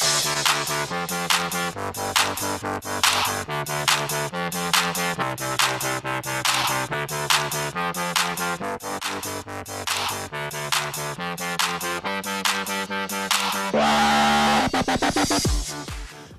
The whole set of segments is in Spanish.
Thank you.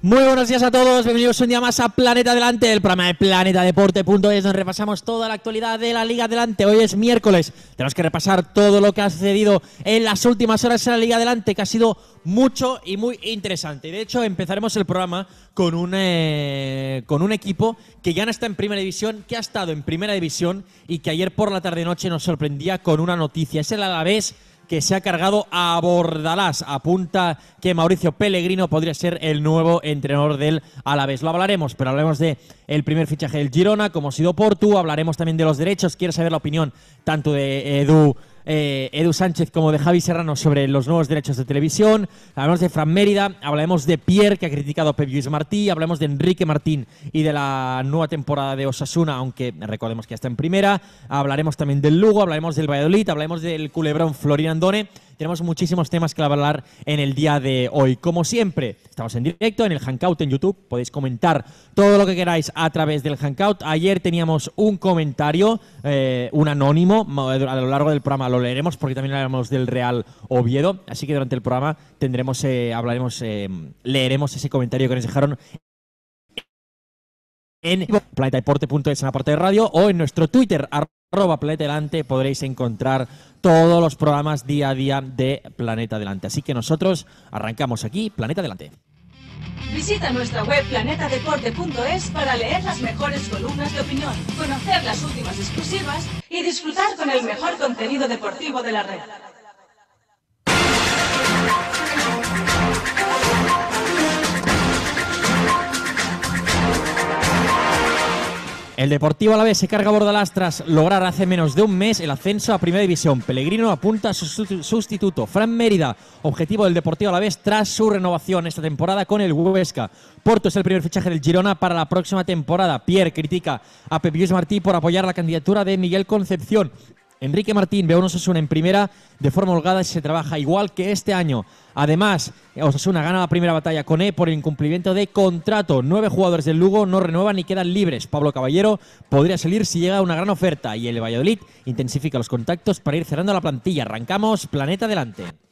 Muy buenos días a todos, bienvenidos un día más a Planeta Adelante, el programa de planetadeporte.es donde repasamos toda la actualidad de la Liga Adelante. Hoy es miércoles, tenemos que repasar todo lo que ha sucedido en las últimas horas en la Liga Adelante, que ha sido mucho y muy interesante. Empezaremos el programa con un, eh, con un equipo que ya no está en Primera División, que ha estado en Primera División y que ayer por la tarde-noche nos sorprendía con una noticia. Es el Alavés que se ha cargado a Bordalás. Apunta que Mauricio Pellegrino podría ser el nuevo entrenador del Alavés. Lo hablaremos, pero hablaremos de primer fichaje del Girona, como ha sido Portu. Hablaremos también de los derechos. Quiero saber la opinión tanto de Edu eh, Edu Sánchez como de Javi Serrano sobre los nuevos derechos de televisión. Hablamos de Fran Mérida, hablaremos de Pierre, que ha criticado a Pep Luis Martí, hablamos de Enrique Martín y de la nueva temporada de Osasuna, aunque recordemos que ya está en primera. Hablaremos también del Lugo, hablaremos del Valladolid, hablaremos del culebrón Florian Andone tenemos muchísimos temas que hablar en el día de hoy. Como siempre, estamos en directo en el Hangout en YouTube. Podéis comentar todo lo que queráis a través del Hangout. Ayer teníamos un comentario, eh, un anónimo. A lo largo del programa lo leeremos porque también hablaremos del Real Oviedo. Así que durante el programa tendremos, eh, hablaremos, eh, leeremos ese comentario que nos dejaron en planetadeporte.es en la parte de radio o en nuestro Twitter, arroba Planeta Delante, podréis encontrar todos los programas día a día de Planeta Delante. Así que nosotros arrancamos aquí, Planeta Delante. Visita nuestra web planetadeporte.es para leer las mejores columnas de opinión, conocer las últimas exclusivas y disfrutar con el mejor contenido deportivo de la red. El Deportivo a la vez se carga a Bordalás tras lograr hace menos de un mes el ascenso a Primera División. Pellegrino apunta a su sustituto, Fran Mérida, objetivo del Deportivo a la vez tras su renovación esta temporada con el Huesca. Porto es el primer fichaje del Girona para la próxima temporada. Pierre critica a Pepe Martí por apoyar la candidatura de Miguel Concepción. Enrique Martín ve a un Osasuna en primera de forma holgada y se trabaja igual que este año. Además, Osasuna gana la primera batalla con E por incumplimiento de contrato. Nueve jugadores del Lugo no renuevan y quedan libres. Pablo Caballero podría salir si llega una gran oferta y el Valladolid intensifica los contactos para ir cerrando la plantilla. Arrancamos Planeta Adelante.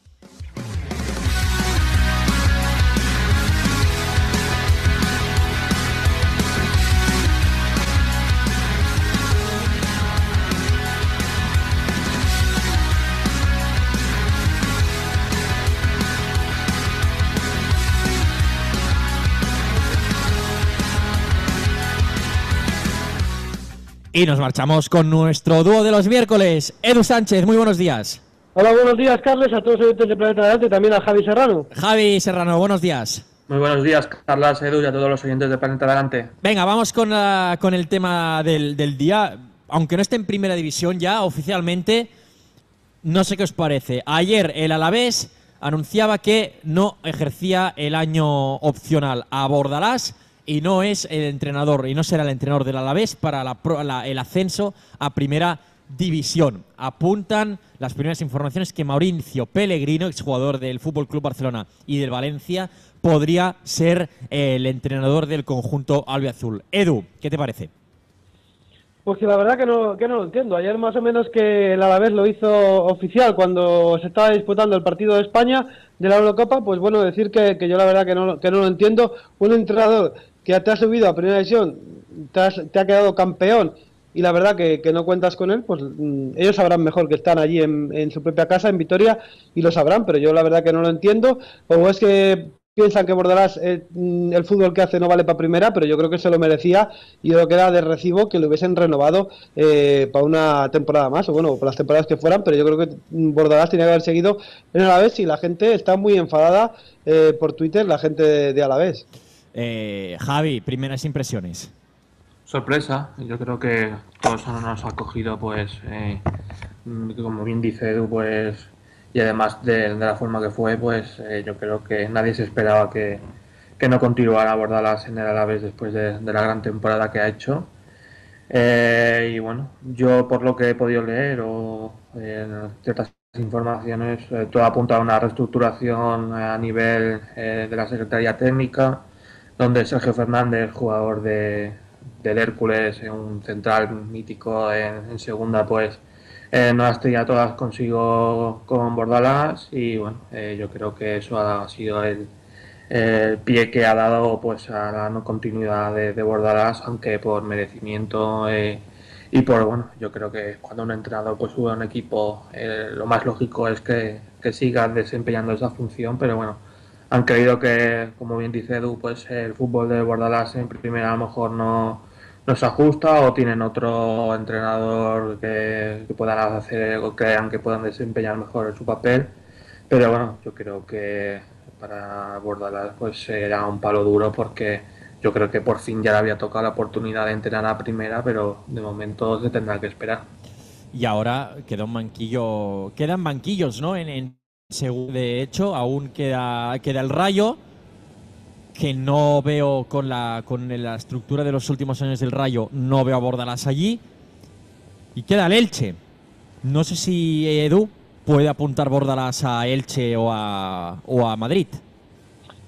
Y nos marchamos con nuestro dúo de los miércoles. Edu Sánchez, muy buenos días. Hola, buenos días, Carles, a todos los oyentes de Planeta Adelante y también a Javi Serrano. Javi Serrano, buenos días. Muy buenos días, Carlas, Edu y a todos los oyentes de Planeta Adelante. Venga, vamos con, con el tema del, del día. Aunque no esté en primera división ya oficialmente, no sé qué os parece. Ayer el Alavés anunciaba que no ejercía el año opcional a Bordalás y no es el entrenador y no será el entrenador del Alavés para el ascenso a primera división. Apuntan las primeras informaciones que Mauricio Pellegrino, exjugador del Fútbol Club Barcelona y del Valencia, podría ser el entrenador del conjunto albiazul. Edu, ¿qué te parece? Pues que la verdad que no, que no lo entiendo. Ayer más o menos que el Alavés lo hizo oficial cuando se estaba disputando el partido de España de la Eurocopa, pues bueno, decir que, yo la verdad que no, que no lo entiendo. Un entrenador que te ha subido a primera división, te, te ha quedado campeón y la verdad que, no cuentas con él, pues mm, ellos sabrán mejor que están allí en, su propia casa, en Vitoria, y lo sabrán, pero yo la verdad que no lo entiendo. O es que piensan que Bordalás eh, mm, el fútbol que hace no vale para primera, pero yo creo que se lo merecía y creo que era de recibo que lo hubiesen renovado eh, para una temporada más, o bueno, para las temporadas que fueran, pero yo creo que mm, Bordalás tenía que haber seguido en Alavés y la gente está muy enfadada eh, por Twitter, la gente de Alavés. Eh, Javi, primeras impresiones. Sorpresa, yo creo que todos nos ha cogido, pues, eh, como bien dice Edu, pues, y además de, la forma que fue, pues, eh, yo creo que nadie se esperaba que, no continuara a Bordalas en el Alavés después de, la gran temporada que ha hecho. y bueno, yo por lo que he podido leer o ciertas informaciones, eh, todo apunta a una reestructuración a nivel eh, de la Secretaría Técnica, donde Sergio Fernández, jugador de, del Hércules, un central mítico en, segunda, pues eh, no las tenía todas consigo con Bordalás y bueno, yo creo que eso ha sido el, pie que ha dado pues a la no continuidad de, de Bordalás, aunque por merecimiento y por bueno, yo creo que cuando un entrenador pues sube a un equipo, eh, lo más lógico es que, que sigan desempeñando esa función, pero bueno, han creído que, como bien dice Edu, pues el fútbol de Bordalás en primera a lo mejor no, no se ajusta o tienen otro entrenador que, que puedan hacer o crean que puedan desempeñar mejor su papel. Pero bueno, yo creo que para Bordalás pues será un palo duro porque yo creo que por fin ya le había tocado la oportunidad de entrenar a primera, pero de momento se tendrá que esperar. Y ahora queda un banquillo, quedan banquillos, ¿no? De hecho, aún queda, queda el Rayo, que no veo con la, con la estructura de los últimos años del Rayo, no veo a Bordalás allí. Y queda el Elche. No sé si Edu puede apuntar Bordalás a Elche o a, o a Madrid.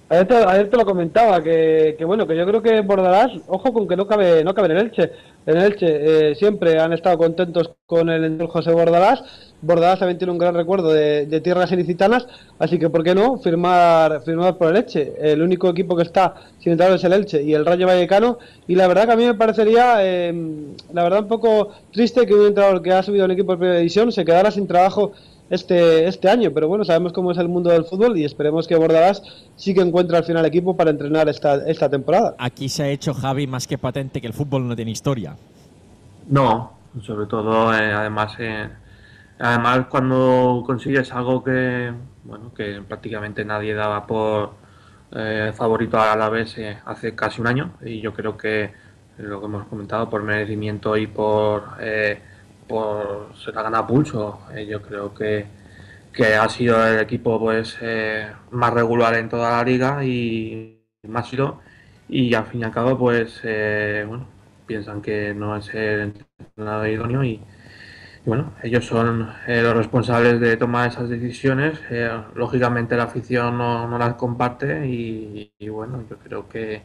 Ayer te, lo comentaba, que, bueno, que yo creo que Bordalás, ojo con que no cabe, no cabe en el Elche. En el Elche eh, siempre han estado contentos con el José Bordalás. Bordalás también tiene un gran recuerdo de, tierras ilicitanas, así que ¿por qué no firmar, firmar por el Elche? El único equipo que está sin entrar es el Elche y el Rayo Vallecano. Y la verdad que a mí me parecería, eh, la verdad, un poco triste que un entrenador que ha subido a un equipo de primera división se quedara sin trabajo este, este año. Pero bueno, sabemos cómo es el mundo del fútbol y esperemos que Bordalás sí que encuentre al final equipo para entrenar esta, esta temporada. Aquí se ha hecho, Javi, más que patente que el fútbol no tiene historia. No, sobre todo, eh, además, eh, además cuando consigues algo que, bueno, que prácticamente nadie daba por eh, favorito a la vez hace casi un año y yo creo que lo que hemos comentado por merecimiento y por por se la gana pulso. Eh, yo creo que, que, ha sido el equipo pues eh, más regular en toda la liga y más sido y al fin y al cabo pues eh, bueno piensan que no es el entrenador idóneo y, bueno ellos son los responsables de tomar esas decisiones lógicamente la afición no, no las comparte y, y, bueno yo creo que,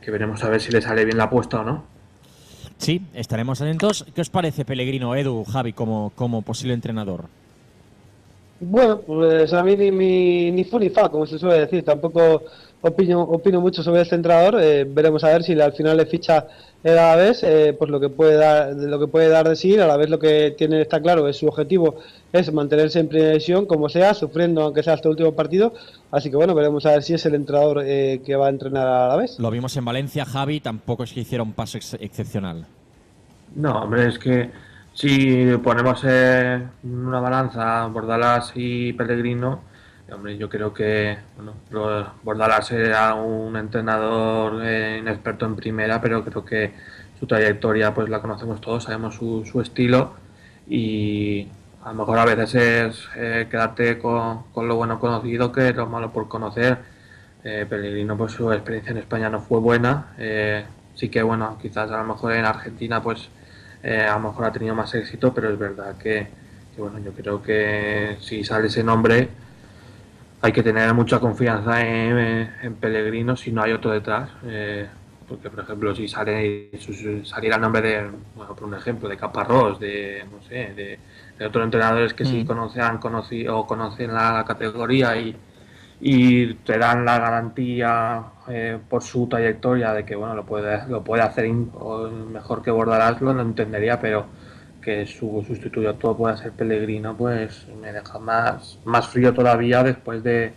que veremos a ver si le sale bien la apuesta o no Sí, estaremos atentos. ¿Qué os parece Pellegrino, Edu, Javi, como, como posible entrenador? Bueno, pues a mí ni, ni, ni fu ni fa, como se suele decir. Tampoco opino, opino mucho sobre este entrenador. Eh, veremos a ver si al final le ficha el Alavés, eh, pues lo que puede dar, lo que puede dar de sí. A la vez lo que tiene está claro es su objetivo es mantenerse en primera división, como sea, sufriendo aunque sea hasta el último partido. Así que bueno, veremos a ver si es el entrenador eh, que va a entrenar a la vez. Lo vimos en Valencia, Javi, tampoco es que hiciera un paso excepcional. No, hombre, es que si ponemos en una balanza Bordalás y Pellegrino, hombre, yo creo que bueno, Bordalás era un entrenador eh, inexperto en primera, pero creo que su trayectoria pues la conocemos todos, sabemos su, su estilo y a lo mejor a veces es eh, quedarte con, lo bueno conocido que lo malo por conocer. Eh, Pellegrino, pues su experiencia en España no fue buena. Eh, sí que, bueno, quizás a lo mejor en Argentina, pues eh, a lo mejor ha tenido más éxito, pero es verdad que, bueno, yo creo que si sale ese nombre, hay que tener mucha confianza en, en Pellegrino si no hay otro detrás. porque, por ejemplo, si sale saliera el nombre de, bueno, por un ejemplo, de Caparrós, de, no sé, de de otros entrenadores que sí mm. conocen, conocido, o conocen la categoría y, y te dan la garantía eh, por su trayectoria de que bueno lo puede lo puede hacer mejor que Bordalás lo entendería pero que su sustituto pueda ser Pellegrino pues me deja más más frío todavía después de,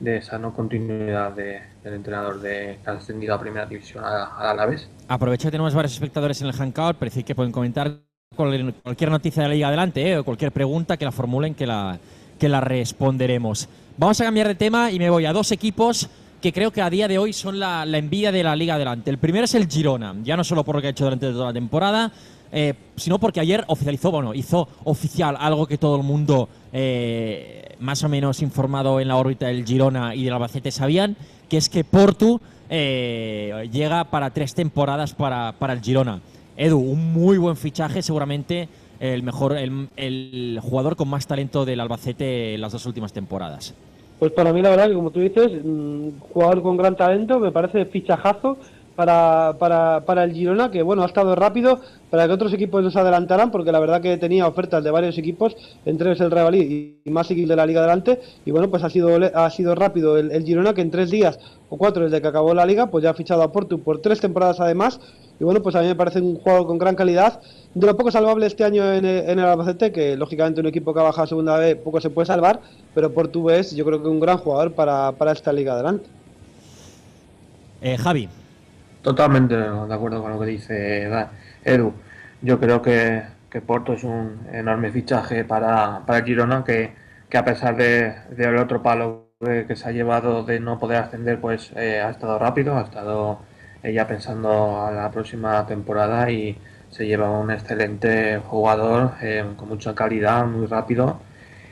de esa no continuidad de, del entrenador de que ha ascendido a primera división a, a la vez. Aprovecho que tenemos varios espectadores en el Hangout, para decir que pueden comentar cualquier noticia de la liga adelante eh, o cualquier pregunta que la formulen que la, que la responderemos. Vamos a cambiar de tema y me voy a dos equipos que creo que a día de hoy son la, envidia de la liga adelante. El primero es el Girona, ya no solo por lo que ha hecho durante toda la temporada, eh, sino porque ayer oficializó, bueno, hizo oficial algo que todo el mundo eh, más o menos informado en la órbita del Girona y del Albacete sabían, que es que Portu llega para tres temporadas para, para el Girona. Edu, un muy buen fichaje, seguramente el mejor, el, el jugador con más talento del Albacete en las dos últimas temporadas. Pues para mí la verdad que como tú dices, mm, jugador con gran talento, me parece fichajazo para, para, para el Girona, que bueno, ha estado rápido para que otros equipos nos adelantaran, porque la verdad que tenía ofertas de varios equipos, entre ellos el Real Valladolid y más de la Liga delante, y bueno, pues ha sido, ha sido rápido el, Girona, que en tres días o cuatro desde que acabó la Liga, pues ya ha fichado a Porto por tres temporadas además, y bueno, pues a mí me parece un juego con gran calidad, de lo poco salvable este año en el, en el Albacete, que lógicamente un equipo que ha bajado segunda vez poco se puede salvar, pero Porto es yo creo que un gran jugador para, para esta Liga adelante. Eh, Javi. Totalmente de acuerdo con lo que dice Edu. Yo creo que, que Porto es un enorme fichaje para, para Girona, que, que a pesar del de, otro palo que se ha llevado de no poder ascender, pues eh, ha estado rápido, ha estado eh, ya pensando a la próxima temporada y se lleva un excelente jugador eh, con mucha calidad, muy rápido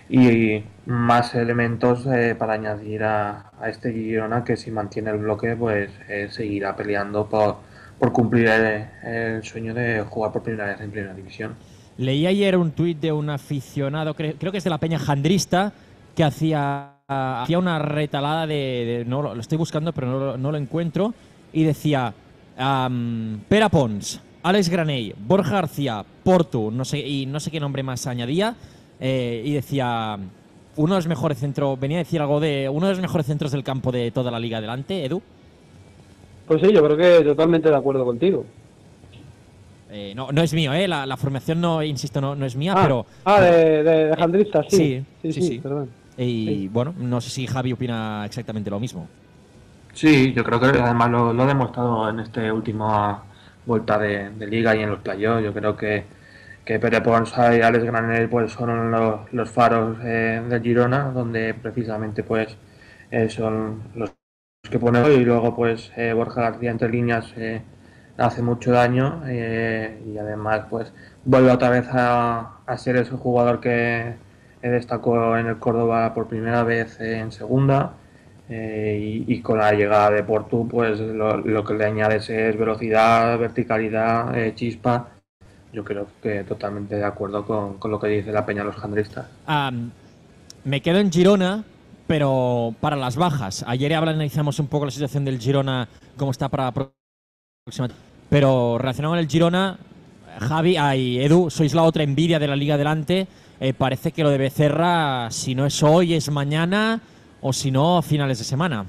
y más elementos eh, para añadir a, a, este Girona que si mantiene el bloque pues eh, seguirá peleando por, por cumplir el, sueño de jugar por primera vez en primera división. Leí ayer un tuit de un aficionado, creo, creo, que es de la Peña Jandrista, que hacía, hacía una retalada de, no lo estoy buscando pero no, no lo encuentro y decía um, Pera Pons, Alex Granell, Borja García, Porto, no sé y no sé qué nombre más añadía eh, y decía uno de los mejores centros, venía a decir algo de uno de los mejores centros del campo de toda la liga adelante, Edu. Pues sí, yo creo que totalmente de acuerdo contigo. Eh, no, no es mío, ¿eh? La, la, formación, no, insisto, no, no es mía, ah, pero... Ah, de, de, de Jandrista, sí. Sí, sí, sí. sí, perdón. Y sí. bueno, no sé si Javi opina exactamente lo mismo. Sí, yo creo que además lo, lo he demostrado en esta última vuelta de, de liga y en los playoffs. Yo creo que que Pere Ponsa y Alex Granel pues son los, los faros eh, del Girona donde precisamente pues eh, son los que pone hoy. Y luego pues eh, Borja García entre líneas hace mucho daño y además pues vuelve otra vez a, a, ser ese jugador que destacó en el Córdoba por primera vez en segunda y, y, con la llegada de Portu pues lo, lo, que le añades es velocidad, verticalidad, chispa yo creo que totalmente de acuerdo con, con lo que dice la Peña Los Jandristas. Um, me quedo en Girona, pero para las bajas. Ayer analizamos un poco la situación del Girona, cómo está para la próxima. Pero relacionado con el Girona, Javi y Edu, sois la otra envidia de la Liga Adelante. Eh, parece que lo de Becerra, si no es hoy, es mañana, o si no, a finales de semana.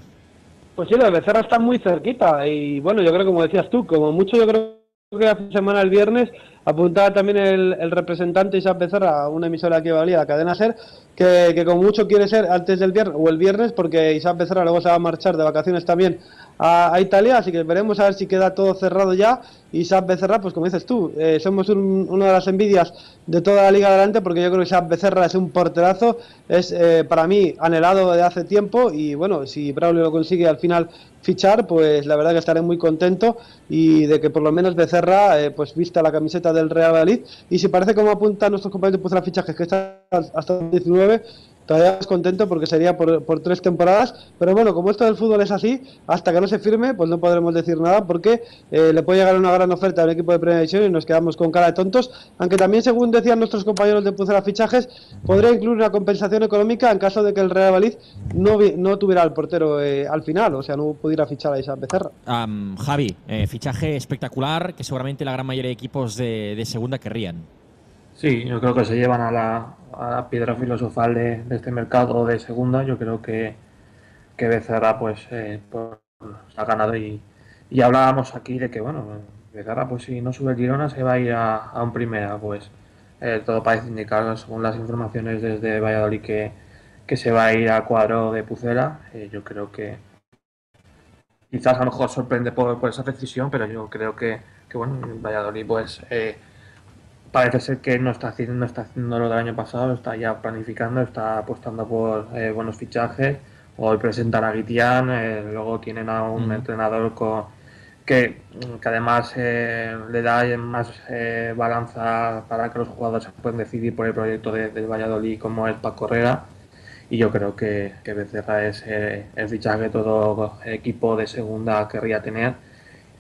Pues sí, lo de Becerra está muy cerquita. Y bueno, yo creo, como decías tú, como mucho yo creo que hace semana el viernes apuntaba también el, representante Isaac Becerra una emisora que valía la cadena SER que, que como mucho quiere ser antes del viernes o el viernes porque Isaac Becerra luego se va a marchar de vacaciones también a, a Italia así que veremos a ver si queda todo cerrado ya. Isaac Becerra pues como dices tú eh, somos un, una de las envidias de toda la liga adelante porque yo creo que Isaac Becerra es un porterazo es eh, para mí anhelado de hace tiempo y bueno si Braulio lo consigue al final fichar, pues la verdad que estaré muy contento y de que por lo menos Becerra eh, pues vista la camiseta del Real Valladolid. Y si parece como apuntan nuestros compañeros de Pucela Fichajes que está hasta el 19 todavía más contento porque sería por, por, tres temporadas pero bueno, como esto del fútbol es así hasta que no se firme, pues no podremos decir nada porque eh, le puede llegar una gran oferta a un equipo de primera división y nos quedamos con cara de tontos aunque también según decían nuestros compañeros de Pucela Fichajes podría incluir una compensación económica en caso de que el Real Valladolid no, no tuviera al portero eh, al final, o sea, no pudiera fichar a Isaac Becerra. Javi, eh, fichaje espectacular que seguramente la gran mayoría de equipos de, de, segunda querrían. Sí, yo creo que se llevan a la, a piedra filosofal de, este mercado de segunda. Yo creo que, que Becerra pues, eh, ha ganado y, y, hablábamos aquí de que, bueno, Becerra pues si no sube el Girona se va a ir a, a un primera, pues eh, todo parece indicar, según las informaciones desde Valladolid, que, que se va a ir al cuadro de Pucela. Eh, yo creo que quizás a lo mejor sorprende por, por esa decisión, pero yo creo que, que bueno, Valladolid pues eh, parece ser que no está haciendo, no está haciendo lo del año pasado, está ya planificando, está apostando por eh, buenos fichajes. Hoy presentan a Guitián, eh, luego tienen a un mm. entrenador con, que, que, además eh, le da más balanza para que los jugadores se puedan decidir por el proyecto de, de Valladolid como es Paco Herrera y yo creo que, que Becerra es el fichaje que todo equipo de segunda querría tener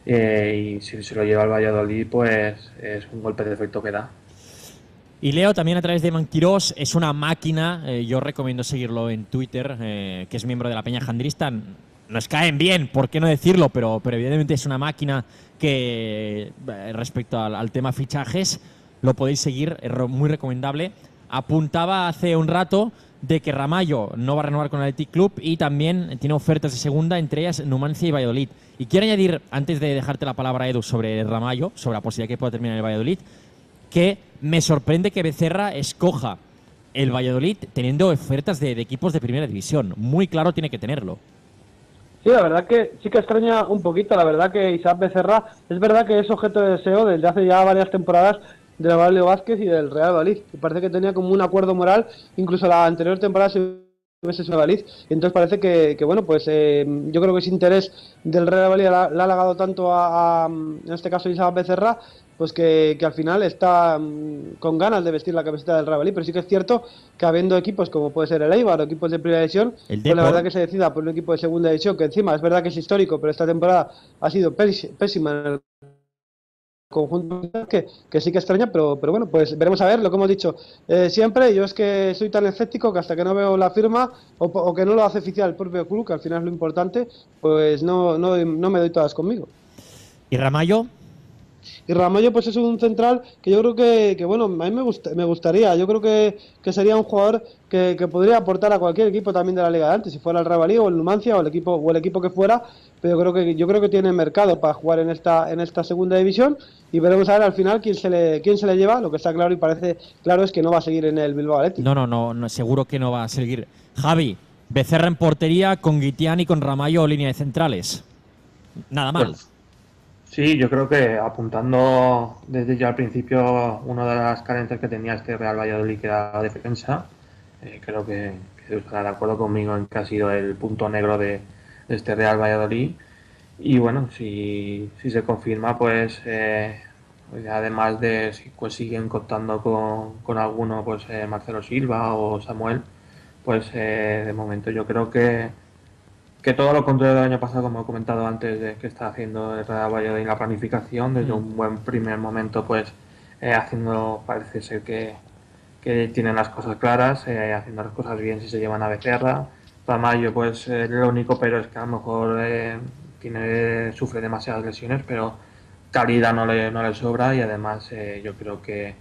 eh, y si se lo lleva al Valladolid pues es un golpe de efecto que da. Y Leo también a través de Manquirós es una máquina, eh, yo recomiendo seguirlo en Twitter, eh, que es miembro de la Peña Jandrista. Nos caen bien, ¿por qué no decirlo? Pero, pero evidentemente es una máquina que respecto al, al tema fichajes lo podéis seguir, es muy recomendable. Apuntaba hace un rato de que Ramallo no va a renovar con el Athletic Club y también tiene ofertas de segunda, entre ellas Numancia y Valladolid. Y quiero añadir, antes de dejarte la palabra, Edu, sobre Ramallo, sobre la posibilidad que pueda terminar el Valladolid, que me sorprende que Becerra escoja el Valladolid teniendo ofertas de, de equipos de primera división. Muy claro tiene que tenerlo. Sí, la verdad que sí que extraña un poquito, la verdad que Isaac Becerra es verdad que es objeto de deseo desde hace ya varias temporadas del Aurelio Vázquez y del Real. Y parece que tenía como un acuerdo moral, incluso la anterior temporada se hubiese sido. Y entonces parece que, que, bueno, pues eh, yo creo que ese interés del Real Valladolid la- le ha halagado tanto a, a, en este caso, Isaac Becerra, pues que, que al final está mm, con ganas de vestir la camiseta del Real Valladolid. Pero sí que es cierto que habiendo equipos como puede ser el Eibar o equipos de primera división, pues la verdad que se decida por un equipo de segunda división, que encima es verdad que es histórico, pero esta temporada ha sido pés- pésima en el conjunto que, que sí que extraña, pero, pero bueno, pues veremos a ver lo que hemos dicho eh, siempre. Yo es que soy tan escéptico que hasta que no veo la firma o, que no lo hace oficial el propio club, que al final es lo importante, pues no, no, no me doy todas conmigo. ¿Y Ramallo? Y Ramallo pues es un central que yo creo que, que, bueno, a mí me, gusta, me gustaría, yo creo que, que sería un jugador que, que podría aportar a cualquier equipo también de la liga de antes, si fuera el Valladolid o el Numancia o el equipo o el equipo que fuera, pero yo creo que yo creo que tiene mercado para jugar en esta en esta segunda división y veremos a ver al final quién se le quién se le lleva, lo que está claro y parece claro es que no va a seguir en el Bilbao Athletic. No, no, no, no, seguro que no va a seguir. Javi, Becerra en portería con Guitián y con Ramallo línea de centrales. Nada mal. Pues, sí, yo creo que apuntando desde ya al principio una de las carencias que tenía este Real Valladolid que era la defensa, eh, creo que, que estará de acuerdo conmigo en que ha sido el punto negro de, de este Real Valladolid. Y bueno, si, si se confirma, pues eh, pues además de si pues siguen contando con, con alguno, pues eh, Marcelo Silva o Samuel, pues eh, de momento yo creo que, que todo lo contrario del año pasado, como he comentado antes, de que está haciendo el Real Valladolid en la planificación, desde Mm. un buen primer momento, pues haciendo, parece ser que, que tienen las cosas claras, haciendo las cosas bien si se llevan a Becerra. Ramallo, pues eh, lo único, pero es que a lo mejor eh, tiene, sufre demasiadas lesiones, pero calidad no le, no le sobra y además eh, yo creo que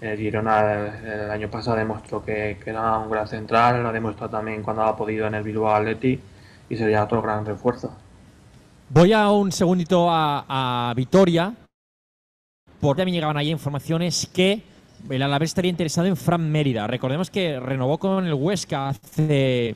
Girona el, año pasado demostró que, que era un gran central, lo ha demostrado también cuando ha podido en el Bilbao Athletic y sería otro gran refuerzo. Voy a un segundito a, a Vitoria, porque me llegaban ahí informaciones que el Alavés estaría interesado en Fran Mérida. Recordemos que renovó con el Huesca hace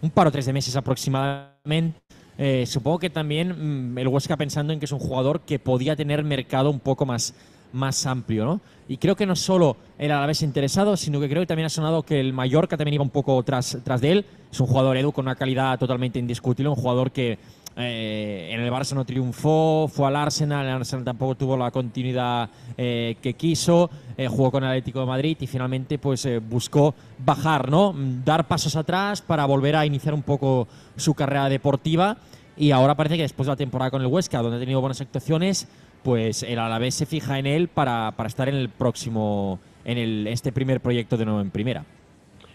un par o tres de meses aproximadamente. Eh, supongo que también mm, el Huesca pensando en que es un jugador que podía tener mercado un poco más, más amplio, ¿no? Y creo que no solo el Alavés interesado, sino que creo que también ha sonado que el Mallorca también iba un poco tras, tras de él. Es un jugador Edu con una calidad totalmente indiscutible, un jugador que eh, en el Barça triunfó, fue al Arsenal, el Arsenal tampoco tuvo la continuidad eh, que quiso, eh, jugó con el Atlético de Madrid y finalmente pues buscó bajar, ¿no? Mm, Dar pasos atrás para volver a iniciar un poco su carrera deportiva y ahora parece que después de la temporada con el Huesca, donde ha tenido buenas actuaciones, pues el Alavés se fija en él para, para estar en el próximo, en el, este primer proyecto de nuevo en primera.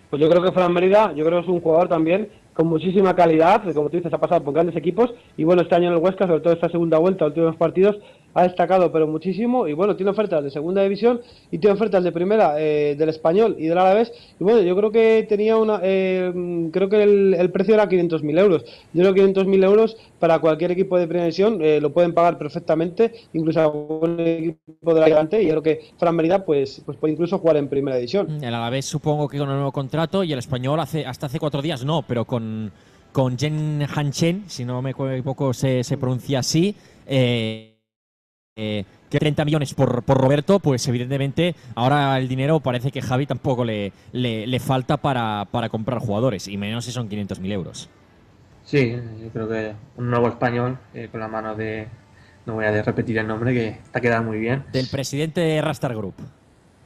Pues yo creo que Fran Mérida, yo creo es un jugador también con muchísima calidad, como tú dices, ha pasado por grandes equipos y bueno, este año en el Huesca, sobre todo esta segunda vuelta, últimos partidos, ha destacado pero muchísimo. Y bueno, tiene ofertas de segunda división y tiene ofertas de primera eh, del español y del Alavés. Y bueno, yo creo que tenía una, eh, creo que el, precio era 500.000 euros, yo creo que 500.000 euros para cualquier equipo de primera división eh, lo pueden pagar perfectamente, incluso a un equipo de la y yo creo que Fran Mérida pues, pues puede incluso jugar en primera división. El Alavés supongo que con el nuevo contrato y el español hace, hasta hace cuatro días no, pero con con Jen Hanchen, si no me equivoco se, se pronuncia así, eh, eh, que 30 millones por, por, Roberto, pues evidentemente ahora el dinero parece que Javi tampoco le, le, le falta para, para, comprar jugadores, y menos si son 500.000 euros. Sí, yo creo que un nuevo español eh, con la mano de, no voy a repetir el nombre, que está quedando muy bien. Del presidente de Rastar Group.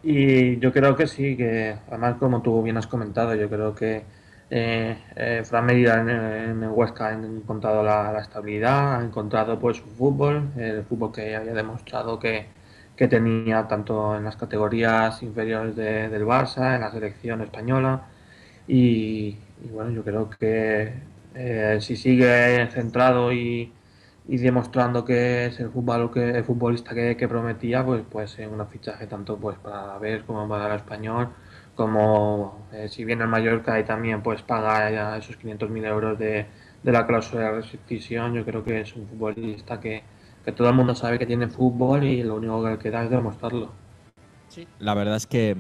Y yo creo que sí, que además como tú bien has comentado, yo creo que eh, eh, Fran Mérida en, en, el Huesca ha encontrado la, estabilidad, ha encontrado pues su fútbol, el fútbol que había demostrado que, que tenía tanto en las categorías inferiores del Barça, en la selección española. Y, bueno, yo creo que eh, si sigue centrado y, demostrando que es el, fútbol, que, el futbolista que, prometía, pues puede un fichaje tanto pues para ver como para el español, como eh, si viene el Mallorca y también pues paga esos 500.000 euros de, de la cláusula de rescisión, yo creo que es un futbolista que, que todo el mundo sabe que tiene fútbol y lo único que queda es demostrarlo. Sí, la verdad es que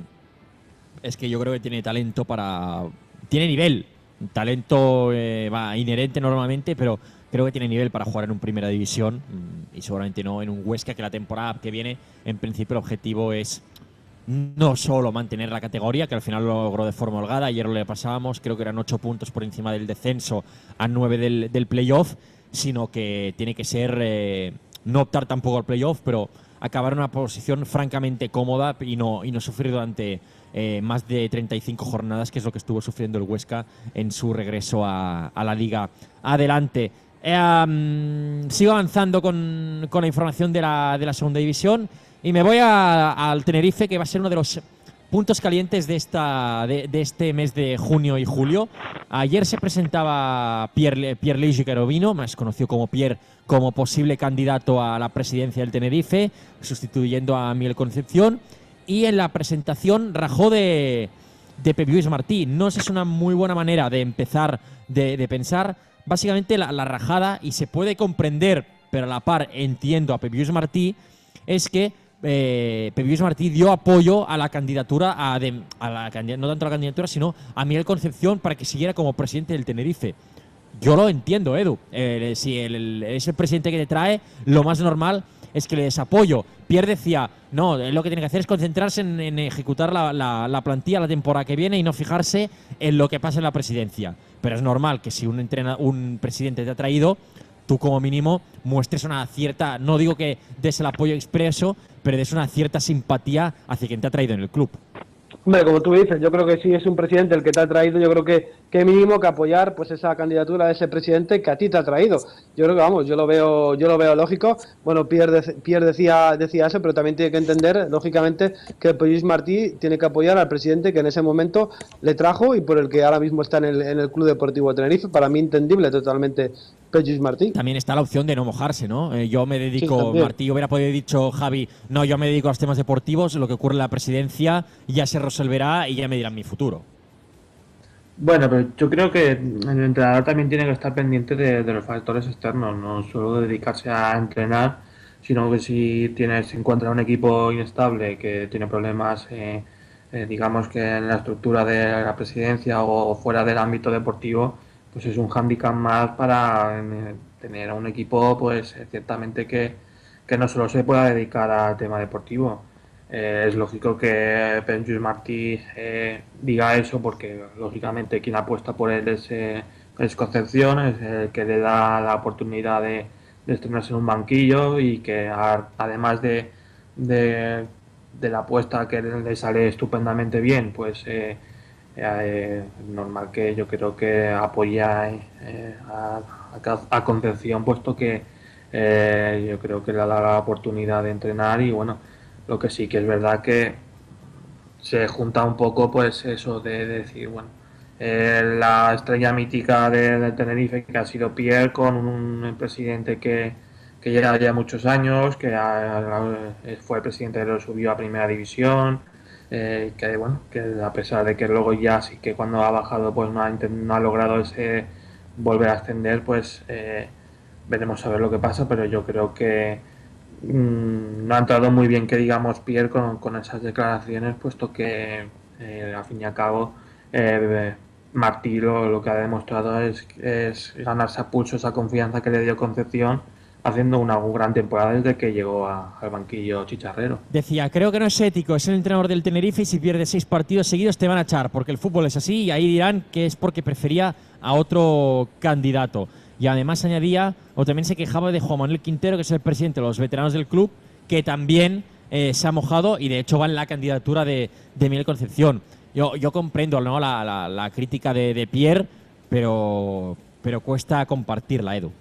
es que yo creo que tiene talento para tiene nivel, talento eh, va inherente normalmente, pero creo que tiene nivel para jugar en un primera división mm, y seguramente no en un Huesca que la temporada que viene en principio el objetivo es no solo mantener la categoría, que al final lo logró de forma holgada, ayer le pasábamos, creo que eran ocho puntos por encima del descenso a nueve del, del playoff, sino que tiene que ser eh, no optar tampoco al playoff, pero acabar en una posición francamente cómoda y no, y no sufrir durante eh, más de 35 jornadas, que es lo que estuvo sufriendo el Huesca en su regreso a, la liga. Adelante. Eh, sigo avanzando con, la información de la, de la, segunda división y me voy al Tenerife, que va a ser uno de los puntos calientes de, esta, de, este mes de junio y julio. Ayer se presentaba Pierre, Pierre Luigi más conocido como Pierre, como posible candidato a la presidencia del Tenerife, sustituyendo a Miguel Concepción. Y en la presentación rajó de, de Pepe Martí. No sé si es una muy buena manera de empezar de, pensar. Básicamente la, rajada, y se puede comprender, pero a la par entiendo a Pepe Martí, es que eh, Martí dio apoyo a la candidatura, a, la, no tanto a la candidatura, sino a Miguel Concepción para que siguiera como presidente del Tenerife. Yo lo entiendo, Edu. Eh, si el, es el presidente que te trae, lo más normal es que le des apoyo. Pierre decía, no, lo que tiene que hacer es concentrarse en, ejecutar la, la, plantilla la temporada que viene y no fijarse en lo que pasa en la presidencia. Pero es normal que si un, un presidente te ha traído, tú como mínimo muestres una cierta, no digo que des el apoyo expreso, pero des una cierta simpatía hacia quien te ha traído en el club. Hombre, como tú dices, yo creo que sí es un presidente el que te ha traído, yo creo que, que mínimo que apoyar pues esa candidatura de ese presidente que a ti te ha traído. Yo creo que vamos, yo lo veo, yo lo veo lógico. Bueno, Pierre, Pierre decía, decía eso, pero también tiene que entender, lógicamente, que Luis Martí tiene que apoyar al presidente que en ese momento le trajo y por el que ahora mismo está en el, en el Club Deportivo Tenerife. Para mí entendible totalmente Martí. También está la opción de no mojarse, ¿no? Eh, yo me dedico, Martí hubiera podido dicho Javi, no, yo me dedico a los temas deportivos, lo que ocurre en la presidencia ya se resolverá y ya me dirán mi futuro. Bueno, pero yo creo que el entrenador también tiene que estar pendiente de, los factores externos, no solo dedicarse a entrenar, sino que si tienes, se encuentra un equipo inestable que tiene problemas, eh, eh, digamos que en la estructura de la presidencia o fuera del ámbito deportivo, pues es un hándicap más para eh, tener a un equipo, pues eh, ciertamente que, no solo se pueda dedicar al tema deportivo. Eh, es lógico que Benjus Martí diga eso porque lógicamente quien apuesta por él es, es Concepción, es el que le da la oportunidad de, de estrenarse en un banquillo y que además de, de, la apuesta que le sale estupendamente bien, pues eh, normal que yo creo que apoya eh, a, Concepción, puesto que eh, yo creo que le da la oportunidad de entrenar y bueno, lo que sí que es verdad que se junta un poco pues eso de, decir, bueno, la estrella mítica de, Tenerife que ha sido Pierre con un, presidente que, que lleva ya muchos años, que fue presidente de lo subió a primera división, eh, que bueno, que a pesar de que luego ya sí que cuando ha bajado pues no ha, no ha logrado ese volver a ascender, pues eh, veremos a ver lo que pasa, pero yo creo que mm, no ha entrado muy bien que digamos Pierre con, con esas declaraciones, puesto que eh, al fin y al cabo Martí lo, que ha demostrado es, es ganarse a pulso esa confianza que le dio Concepción haciendo una gran temporada desde que llegó al banquillo chicharrero. Decía, creo que no es ético, es el entrenador del Tenerife y si pierdes seis partidos seguidos te van a echar, porque el fútbol es así y ahí dirán que es porque prefería a otro candidato. Y además añadía, o también se quejaba de Juan Manuel Quintero, que es el presidente de los veteranos del club, que también eh, se ha mojado y de hecho va en la candidatura de, de Miguel Concepción. Yo, comprendo la, crítica de, de Pierre, pero, pero cuesta compartirla, Edu.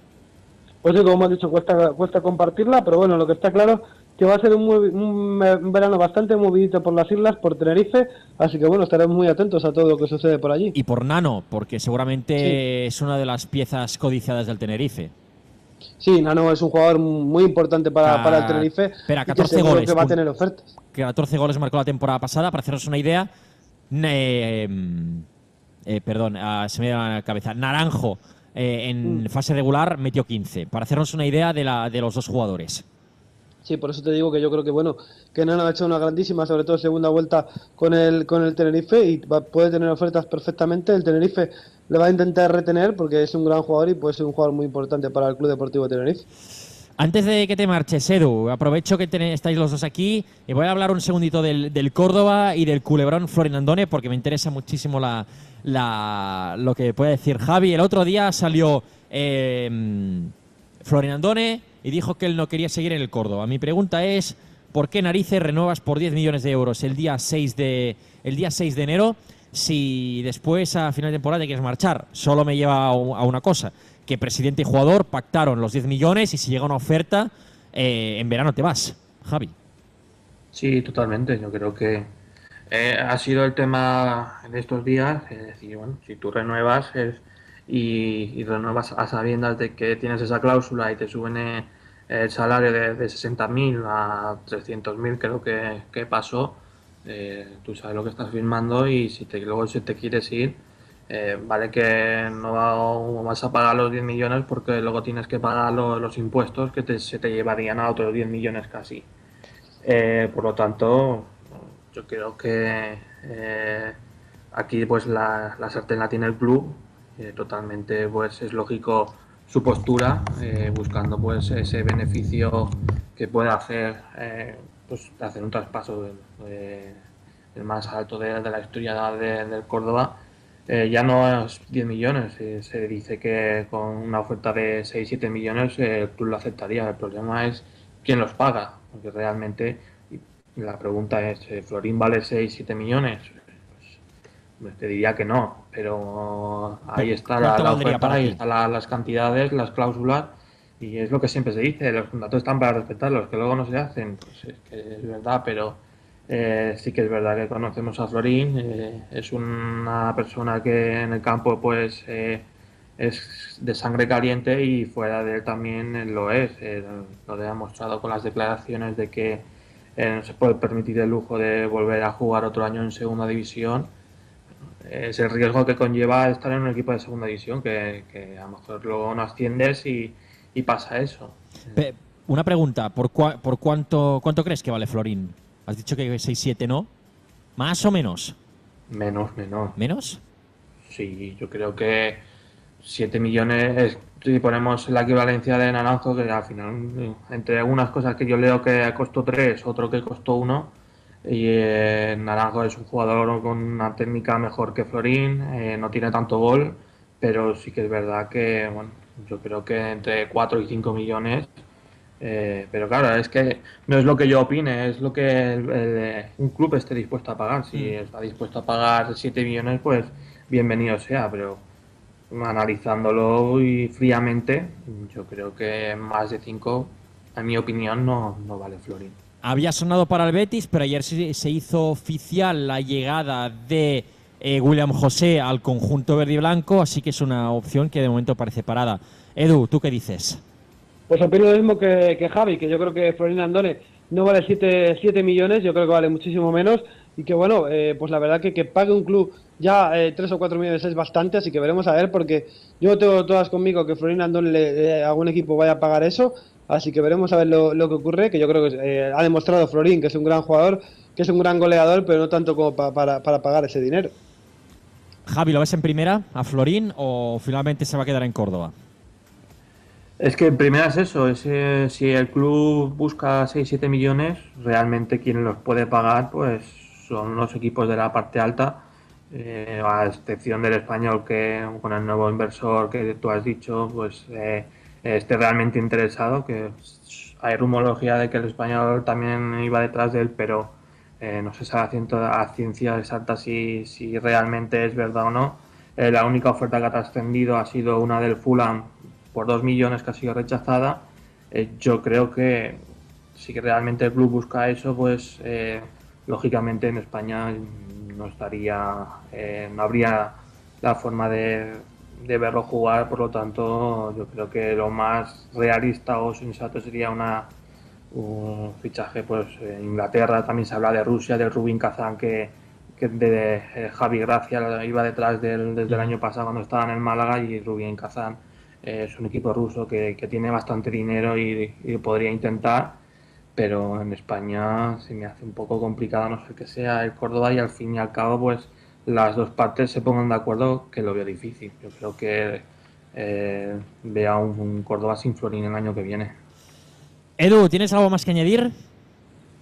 Pues sí, como hemos dicho, cuesta, cuesta compartirla, pero bueno, lo que está claro que va a ser un, un, verano bastante movidito por las islas, por Tenerife, así que bueno, estaremos muy atentos a todo lo que sucede por allí. Y por Nano, porque seguramente es una de las piezas codiciadas del Tenerife. Sí, Nano es un jugador muy importante para, para el Tenerife. Espera, 14 goles. Que va a tener ofertas. 14 goles marcó la temporada pasada, para haceros una idea. Eh, eh, perdón, ah, se me da la cabeza. Naranjo eh, en mm. fase regular metió 15. Para hacernos una idea de, la, de los dos jugadores. Sí, por eso te digo que yo creo que bueno, que Nano ha hecho una grandísima, sobre todo segunda vuelta con el con el Tenerife y puede tener ofertas perfectamente. El Tenerife le va a intentar retener porque es un gran jugador y puede ser un jugador muy importante para el Club Deportivo Tenerife. Antes de que te marches, Edu, aprovecho que estáis los dos aquí y voy a hablar un segundito del, Córdoba y del culebrón Florinandone porque me interesa muchísimo la, lo que puede decir Javi. El otro día salió eh, Florinandone y dijo que él no quería seguir en el Córdoba. Mi pregunta es, ¿por qué narices renuevas por 10 millones de euros el día 6 de, el día 6 de enero si después a final de temporada te quieres marchar? Solo me lleva a una cosa, que presidente y jugador pactaron los 10 millones y si llega una oferta, eh, en verano te vas. Javi. Sí, totalmente. Yo creo que eh, ha sido el tema en estos días. Es decir, bueno, si tú renuevas y, renuevas a sabiendas de que tienes esa cláusula y te suben eh, el salario de, de 60.000 a 300.000 creo que, que pasó, eh, tú sabes lo que estás firmando y si te, luego si te quieres ir, eh, vale que no vas a pagar los 10 millones porque luego tienes que pagar los, impuestos que se te llevarían a otros 10 millones casi. Eh, por lo tanto, yo creo que aquí pues la, la, sartén la tiene el club, totalmente pues es lógico su postura, eh, buscando pues ese beneficio que puede hacer, eh, pues hacer un traspaso del, más alto de, la historia del Córdoba. Eh, ya no es 10 millones, se dice que con una oferta de 6-7 millones el club lo aceptaría. El problema es quién los paga, porque realmente la pregunta es, ¿Florín vale 6-7 millones? Pues te diría que no, pero ahí está la, oferta, ahí están las cantidades, las cláusulas, y es lo que siempre se dice, los contratos están para respetarlos, que luego no se hacen, pues es que es verdad, pero eh, sí que es verdad que conocemos a Florín, eh, es una persona que en el campo pues eh, es de sangre caliente y fuera de él también lo es, lo ha demostrado con las declaraciones de que no se puede permitir el lujo de volver a jugar otro año en segunda división es el riesgo que conlleva estar en un equipo de segunda división, que, a lo mejor luego no asciendes y, pasa eso. una pregunta, ¿por, por cuánto, cuánto crees que vale Florín? Has dicho que 6-7, ¿no? ¿Más o menos? Menos, menos. ¿Menos? Sí, yo creo que 7 millones, si ponemos la equivalencia de Naranjo, que al final, entre algunas cosas que yo leo que costó 3, otro que costó 1, y eh, Naranjo es un jugador con una técnica mejor que Florín, eh, no tiene tanto gol, pero sí que es verdad que, bueno, yo creo que entre 4 y 5 millones. Eh, pero claro, es que no es lo que yo opine, es lo que un club esté dispuesto a pagar. Si mm. está dispuesto a pagar 7 millones, pues bienvenido sea, pero analizándolo y fríamente, yo creo que más de 5, en mi opinión, no, no vale Florín había sonado para el Betis, pero ayer se, hizo oficial la llegada de eh, William José al conjunto verde y blanco, así que es una opción que de momento parece parada. Edu, ¿tú qué dices? Pues opino lo mismo que, Javi, que yo creo que Florín Andone no vale 7 millones, yo creo que vale muchísimo menos y que bueno, eh, pues la verdad que que pague un club ya 3 eh, o 4 millones es bastante, así que veremos a ver porque yo tengo todas conmigo que Florín Andone le, algún equipo vaya a pagar eso Así que veremos a ver lo, que ocurre, que yo creo que eh, ha demostrado Florín que es un gran jugador, que es un gran goleador, pero no tanto como para, pagar ese dinero. Javi, ¿lo ves en primera a Florín o finalmente se va a quedar en Córdoba? Es que en primera es eso, es, si el club busca 6-7 millones, realmente quien los puede pagar pues son los equipos de la parte alta, eh, a excepción del español que con el nuevo inversor que tú has dicho, pues eh, esté realmente interesado, que hay rumología de que el español también iba detrás de él, pero eh, no se sabe a ciencia exacta si, si realmente es verdad o no. Eh, la única oferta que ha trascendido ha sido una del Fulham por dos millones que ha sido rechazada. Eh, yo creo que si realmente el club busca eso, pues lógicamente en España no estaría, no habría la forma de, de verlo jugar, por lo tanto yo creo que lo más realista o sensato sería una un fichaje pues en Inglaterra, también se habla de Rusia, del Rubin Kazan que, que de, eh, Javi Gracia iba detrás del, desde el año pasado cuando estaba en el Málaga y Rubin Kazan eh, es un equipo ruso que, tiene bastante dinero y, y, podría intentar, pero en España se me hace un poco complicado no ser que sea el Córdoba y al fin y al cabo pues las dos partes se pongan de acuerdo, que lo veo difícil. Yo creo que eh, vea un, Córdoba sin Florín el año que viene. Edu, ¿tienes algo más que añadir?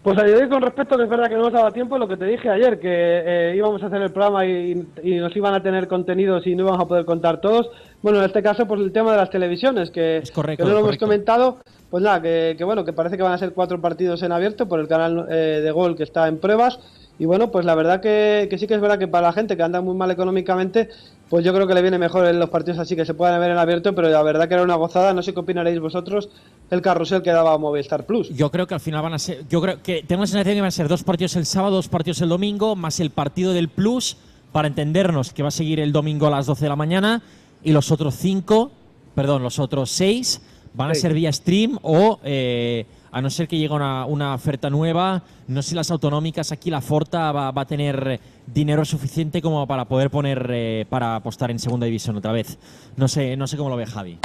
Pues añadir con respecto que es verdad que no nos daba tiempo lo que te dije ayer, que eh, íbamos a hacer el programa y, nos iban a tener contenidos y no íbamos a poder contar todos. Bueno, en este caso, pues el tema de las televisiones, que, correcto, no lo hemos comentado. Pues nada, que, bueno, que parece que van a ser cuatro partidos en abierto por el canal eh, de Gol que está en pruebas. Y bueno, pues la verdad que, sí que es verdad que para la gente que anda muy mal económicamente, pues yo creo que le viene mejor en los partidos así que se puedan ver en abierto, pero la verdad que era una gozada. No sé qué opinaréis vosotros el carrusel que daba Movistar Plus. Yo creo que al final van a ser, yo creo que tengo la sensación que van a ser dos partidos el sábado, dos partidos el domingo, más el partido del Plus, para entendernos que va a seguir el domingo a las 12 de la mañana, y los otros cinco, perdón, los otros seis van a ser vía stream o eh, a no ser que llegue una, oferta nueva, no sé si las autonómicas aquí la Forta va, a tener dinero suficiente como para poder poner eh, para apostar en segunda división otra vez. No sé, no sé cómo lo ve Javi.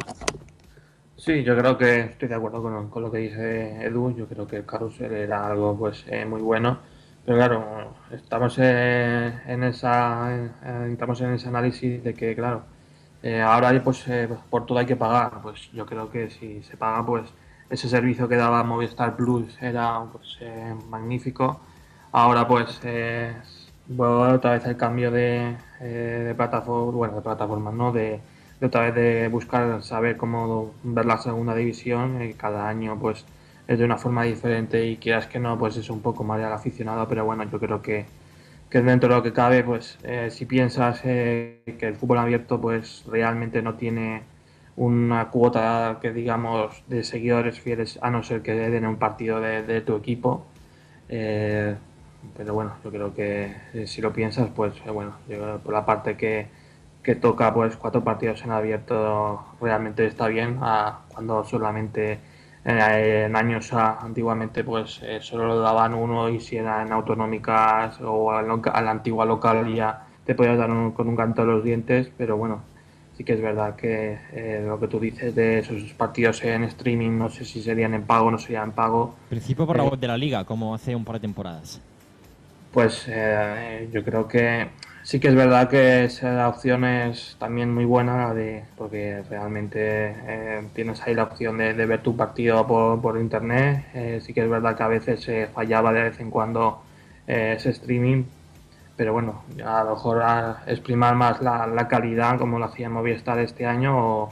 Sí, yo creo que estoy de acuerdo con, lo que dice Edu. Yo creo que el carrusel era algo pues eh, muy bueno. Pero claro, estamos en esa entramos en ese análisis de que claro, eh, ahora pues por todo hay que pagar. Pues yo creo que si se paga pues ese servicio que daba Movistar Plus era pues, eh, magnífico. Ahora pues eh, otra vez el cambio de, eh, de plataforma, bueno, de plataforma, ¿no? De, otra vez de buscar saber cómo ver la segunda división. Eh, cada año pues es de una forma diferente y quieras que no, pues es un poco más al aficionado, pero bueno, yo creo que, que dentro de lo que cabe, pues si piensas que el fútbol abierto pues realmente no tiene una cuota que digamos de seguidores fieles a no ser que den un partido de, tu equipo. Eh, pero bueno yo creo que eh, si lo piensas pues eh, bueno por la parte que, que, toca pues cuatro partidos en abierto realmente está bien a cuando solamente en años antiguamente pues solo lo daban uno y si era en autonómicas o a la antigua localía te podías dar con un canto de los dientes pero bueno sí que es verdad que eh, lo que tú dices de esos partidos en streaming, no sé si serían en pago o no serían en pago. Principio por la eh, web de la liga, como hace un par de temporadas. Pues eh, yo creo que sí que es verdad que esa opción es también muy buena, de, porque realmente tienes ahí la opción de, ver tu partido por, por internet. sí que es verdad que a veces se fallaba de vez en cuando ese streaming, pero bueno, a lo mejor a exprimar más la, calidad como lo hacía Movistar este año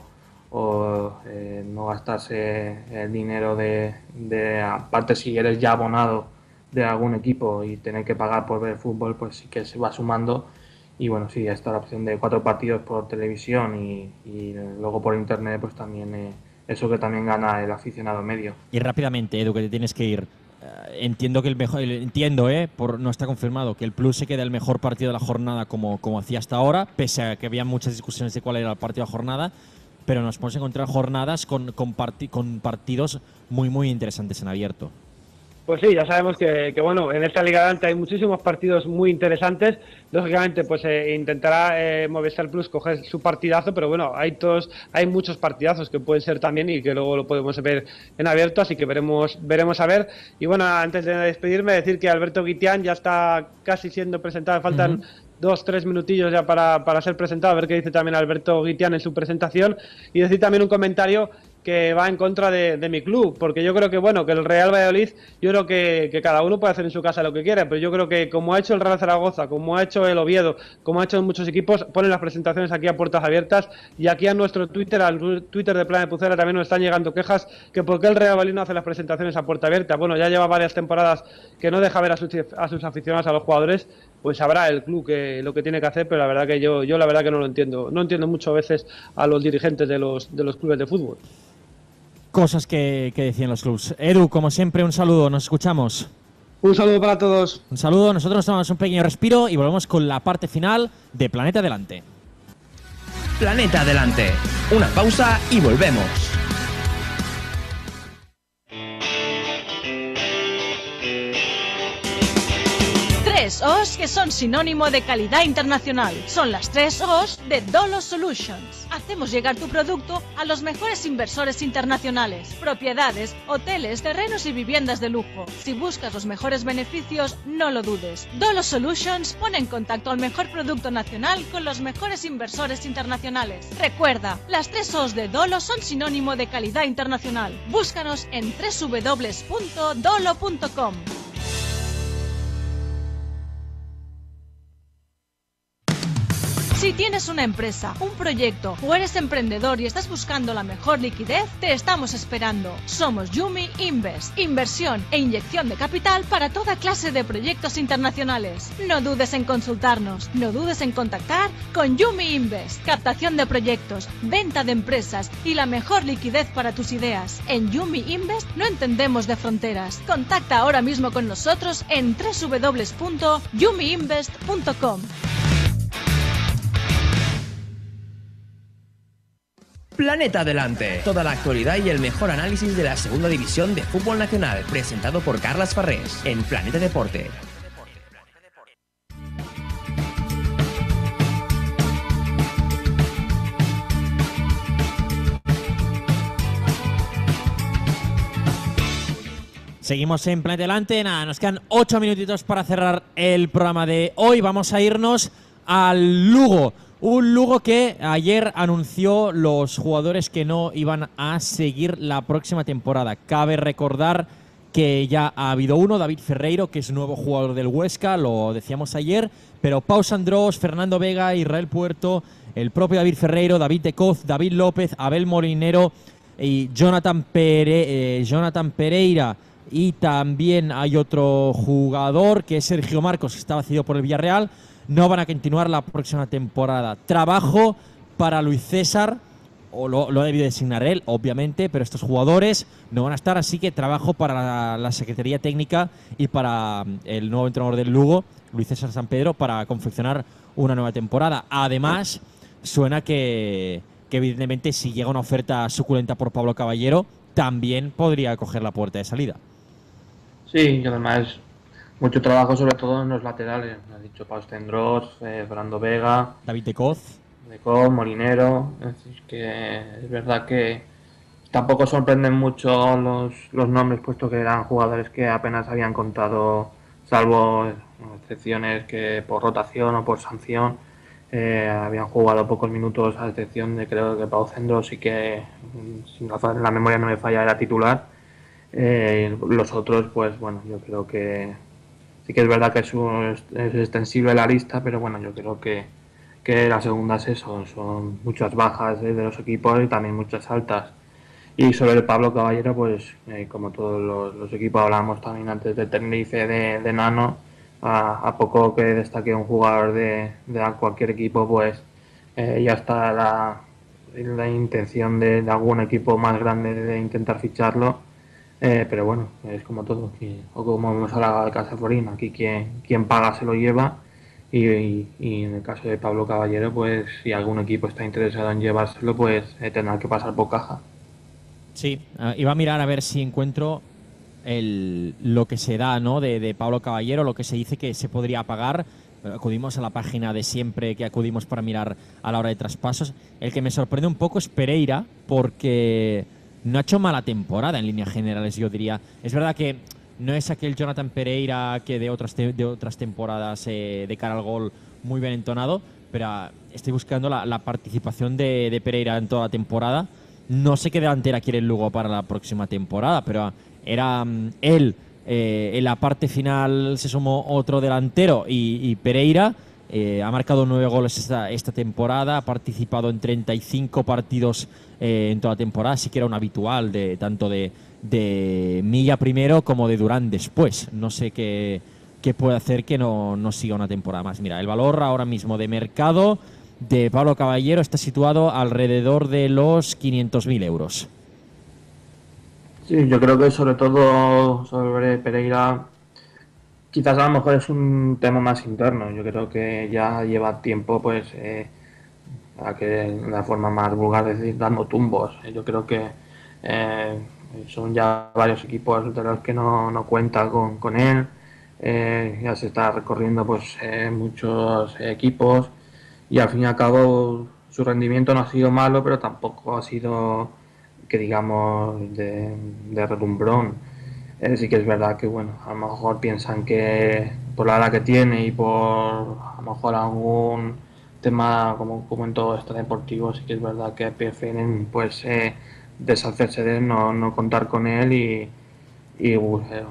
o, eh, no gastarse el dinero de, de, aparte si eres ya abonado de algún equipo y tener que pagar por ver fútbol, pues sí que se va sumando. Y bueno, sí, está la opción de cuatro partidos por televisión y, luego por internet, pues también eh, eso que también gana el aficionado medio. Y rápidamente, Edu, que te tienes que ir. Eh, entiendo que el mejor, entiendo, eh, por, no está confirmado, que el Plus se queda el mejor partido de la jornada como, como hacía hasta ahora, pese a que había muchas discusiones de cuál era el partido de la jornada, pero nos podemos encontrar jornadas con, con, con partidos muy, muy interesantes en abierto. Pues sí, ya sabemos que, bueno, en esta Liga Adelante hay muchísimos partidos muy interesantes. Lógicamente, pues eh, intentará eh, Movistar Plus coger su partidazo, pero bueno, hay todos, hay muchos partidazos que pueden ser también y que luego lo podemos ver en abierto, así que veremos, veremos a ver. Y bueno, antes de despedirme, decir que Alberto Guitián ya está casi siendo presentado, faltan dos, tres minutillos ya para, para ser presentado, a ver qué dice también Alberto Guitián en su presentación y decir también un comentario que va en contra de, mi club, porque yo creo que, bueno, que el Real Valladolid, yo creo que, cada uno puede hacer en su casa lo que quiera, pero yo creo que como ha hecho el Real Zaragoza, como ha hecho el Oviedo, como ha hecho muchos equipos, ponen las presentaciones aquí a puertas abiertas y aquí a nuestro Twitter, al Twitter de Plan de Pucera también nos están llegando quejas que por qué el Real Valladolid no hace las presentaciones a puerta abierta. Bueno, ya lleva varias temporadas que no deja ver a sus, a sus aficionados, a los jugadores, pues sabrá el club que lo que tiene que hacer, pero la verdad que yo, yo la verdad que no lo entiendo. No entiendo mucho a veces a los dirigentes de los, de los clubes de fútbol. cosas que, que decían los clubs. Edu, como siempre, un saludo, nos escuchamos. Un saludo para todos. Un saludo, nosotros nos tomamos un pequeño respiro y volvemos con la parte final de Planeta Adelante. Planeta Adelante. Una pausa y volvemos. Tres O's que son sinónimo de calidad internacional. Son las tres O's de Dolo Solutions. Hacemos llegar tu producto a los mejores inversores internacionales, propiedades, hoteles, terrenos y viviendas de lujo. Si buscas los mejores beneficios, no lo dudes. Dolo Solutions pone en contacto al mejor producto nacional con los mejores inversores internacionales. Recuerda, las tres O's de Dolo son sinónimo de calidad internacional. Búscanos en www.dolo.com. Si tienes una empresa, un proyecto o eres emprendedor y estás buscando la mejor liquidez, te estamos esperando. Somos Yumi Invest, inversión e inyección de capital para toda clase de proyectos internacionales. No dudes en consultarnos, no dudes en contactar con Yumi Invest. Captación de proyectos, venta de empresas y la mejor liquidez para tus ideas. En Yumi Invest no entendemos de fronteras. Contacta ahora mismo con nosotros en www.yumiinvest.com. Planeta Adelante. Toda la actualidad y el mejor análisis de la segunda división de fútbol nacional, presentado por Carlas Farrés en Planeta Deporte. Seguimos en Planeta Delante. Nada, nos quedan ocho minutitos para cerrar el programa de hoy. Vamos a irnos al Lugo. Un Lugo que ayer anunció los jugadores que no iban a seguir la próxima temporada. Cabe recordar que ya ha habido uno, David Ferreiro, que es nuevo jugador del Huesca, lo decíamos ayer, pero Pau Sandros, Fernando Vega, Israel Puerto, el propio David Ferreiro, David de Coz, David López, Abel Molinero y Jonathan, Pere- eh, Jonathan Pereira. Y también hay otro jugador que es Sergio Marcos, que estaba cedido por el Villarreal. No van a continuar la próxima temporada. Trabajo para Luis César, o lo, ha debido designar él, obviamente, pero estos jugadores no van a estar, así que trabajo para la, la Secretaría Técnica y para mm, el nuevo entrenador del Lugo, Luis César San Pedro, para confeccionar una nueva temporada. Además, suena que, que evidentemente si llega una oferta suculenta por Pablo Caballero, también podría coger la puerta de salida. Sí, y además mucho trabajo sobre todo en los laterales. Me ha dicho Pau Tendros, eh, Fernando Vega, David de Coz, Deco, Molinero. Es decir, que es verdad que tampoco sorprenden mucho los, los nombres, puesto que eran jugadores que apenas habían contado, salvo excepciones que por rotación o por sanción, eh, habían jugado pocos minutos, a excepción de creo que Pau Cendro sí que, si la, la memoria no me falla, era titular. Eh, los otros, pues bueno, yo creo que sí que es verdad que es, un- es extensible la lista, pero bueno, yo creo que, que las segundas eso, son muchas bajas eh, de los equipos y también muchas altas. Y sobre el Pablo Caballero, pues eh, como todos los, equipos hablamos también antes de Tenerife, de, de Nano, a, poco que destaque un jugador de, de cualquier equipo, pues eh, ya está la, la intención de algún equipo más grande de intentar ficharlo. Eh, pero bueno, es como todo, que- o como hemos hablado de Casa Florín, aquí quien, quien paga se lo lleva. Y, en el caso de Pablo Caballero, pues si algún equipo está interesado en llevárselo, pues eh, tendrá que pasar por caja. Sí, ah, iba a mirar a ver si encuentro el, lo que se da ¿no? de, de Pablo Caballero, lo que se dice que se podría pagar. Eh, Acudimos a la página de siempre que acudimos para mirar a la hora de traspasos. El que me sorprende un poco es Pereira, porque no ha hecho mala temporada en líneas generales, yo diría. Es verdad que no es aquel Jonathan Pereira que de otras, de otras temporadas eh, de cara al gol muy bien entonado, pero ah, estoy buscando la, participación de, Pereira en toda la temporada. No sé qué delantera quiere el Lugo para la próxima temporada, pero era mm, él. eh, en la parte final se sumó otro delantero y Pereira eh, ha marcado nueve goles esta, temporada, ha participado en 35 partidos eh, en toda la temporada, así que era un habitual de tanto de, de Milla primero como de Durán después. No sé qué, qué puede hacer que no, no siga una temporada más. Mira, el valor ahora mismo de mercado de Pablo Caballero está situado alrededor de los 500.000 euros. Sí, yo creo que sobre todo sobre Pereira, quizás a lo mejor es un tema más interno. Yo creo que ya lleva tiempo, pues, eh, que la forma más vulgar de decir, dando tumbos. Yo creo que eh, son ya varios equipos de los que no, no cuenta con, con él. Eh, ya se está recorriendo pues eh, muchos equipos y al fin y al cabo su rendimiento no ha sido malo, pero tampoco ha sido que digamos de, de relumbrón. Sí que es verdad que bueno, a lo mejor piensan que por la edad que tiene y por a lo mejor algún tema como, como en todo esto deportivo, sí que es verdad que prefieren pues eh, deshacerse de él, no, no contar con él y, y eh,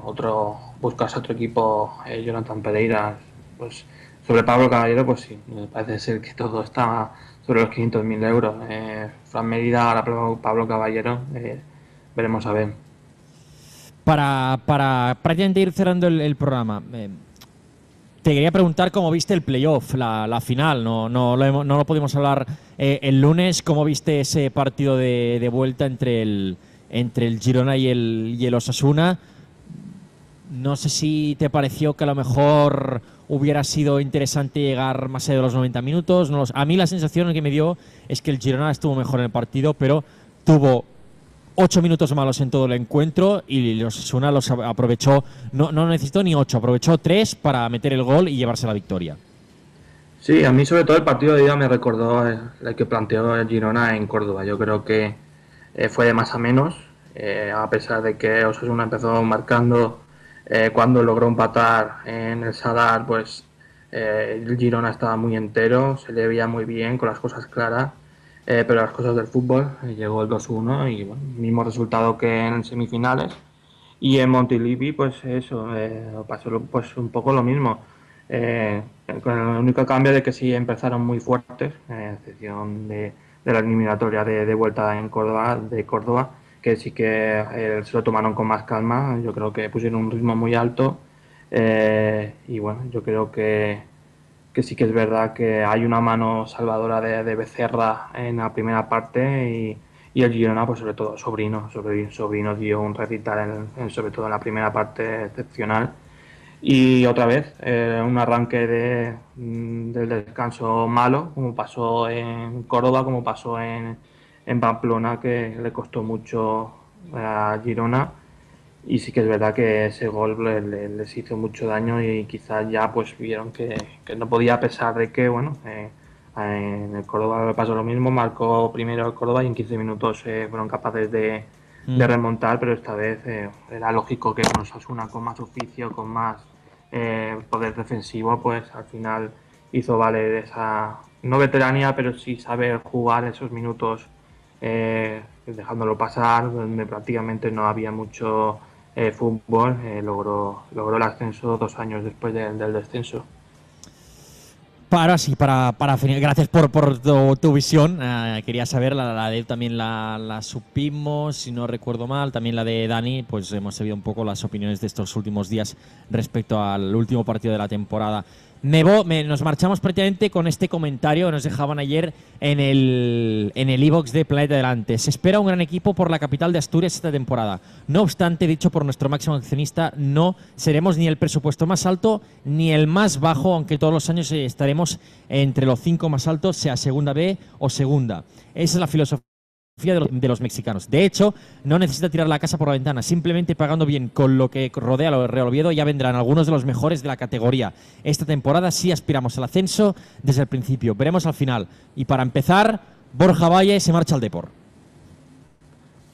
otro buscarse otro equipo, eh, Jonathan Pereira, pues sobre Pablo Caballero, pues sí, parece ser que todo está sobre los 500.000 euros. Eh, Fran Mérida, ahora Pablo- Caballero, veremos a ver. Para, para prácticamente ir cerrando el, programa, eh, te quería preguntar cómo viste el playoff, la, final. No, no, lo pudimos hablar eh, el lunes. ¿Cómo viste ese partido de, vuelta entre el, entre el Girona y el, Osasuna? No sé si te pareció que a lo mejor hubiera sido interesante llegar más allá de los 90 minutos. No a mí la sensación que me dio es que el Girona estuvo mejor en el partido, pero tuvo ocho minutos malos en todo el encuentro y los los aprovechó, no, no necesitó ni ocho, aprovechó tres para meter el gol y llevarse la victoria. Sí, a mí sobre todo el partido de ida me recordó el, el que planteó Girona en Córdoba. Yo creo que eh, fue de más a menos, eh, a pesar de que Osasuna empezó marcando eh, cuando logró empatar en el Sadar, pues eh, el Girona estaba muy entero, se le veía muy bien, con las cosas claras, eh, pero las cosas del fútbol, eh, llegó el 2-1 y bueno, mismo resultado que en semifinales. Y en Montilivi, pues eso, eh, pasó pues un poco lo mismo. Eh, con el único cambio de que sí empezaron muy fuertes, eh, a excepción de, de la eliminatoria de, de vuelta en Córdoba, de Córdoba, que sí que eh, se lo tomaron con más calma. Yo creo que pusieron un ritmo muy alto. eh, y bueno, yo creo que, que sí que es verdad que hay una mano salvadora de, Becerra en la primera parte y, y el Girona, pues sobre todo Sobrino, sobre, Sobrino dio un recital en- sobre todo en la primera parte excepcional. Y otra vez, eh, un arranque mm, del descanso malo, como pasó en Córdoba, como pasó en, en Pamplona, que le costó mucho a Girona. Y sí que es verdad que ese gol le- le- les hizo mucho daño y quizás ya pues vieron que, que no podía a pesar de que, bueno, eh, en el Córdoba le pasó lo mismo, marcó primero el Córdoba y en 15 minutos eh, fueron capaces de, Mm. de remontar, pero esta vez eh, era lógico que con Osasuna, con más oficio, con más poder defensivo, pues al final hizo valer esa, no veteranía, pero sí saber jugar esos minutos dejándolo pasar, donde prácticamente no había mucho eh, fútbol, eh, logró, logró el ascenso dos años después del- del descenso. Para sí, para, para finir- gracias por, por tu, tu visión. Eh, quería saber, la, la de él también la, la supimos, si no recuerdo mal, también la de Dani, pues hemos sabido un poco las opiniones de estos últimos días respecto al último partido de la temporada. Me vo- me- nos marchamos prácticamente con este comentario que nos dejaban ayer en el en el iBox de Planeta Delante. Se espera un gran equipo por la capital de Asturias esta temporada. No obstante, dicho por nuestro máximo accionista, no seremos ni el presupuesto más alto ni el más bajo, aunque todos los años estaremos entre los cinco más altos, sea segunda B o segunda. Esa es la filosofía de los, de los mexicanos. De hecho, no necesita tirar la casa por la ventana, simplemente pagando bien con lo que rodea al Real Oviedo ya vendrán algunos de los mejores de la categoría. Esta temporada sí aspiramos al ascenso desde el principio, veremos al final. Y para empezar, Borja Valle se marcha al Depor.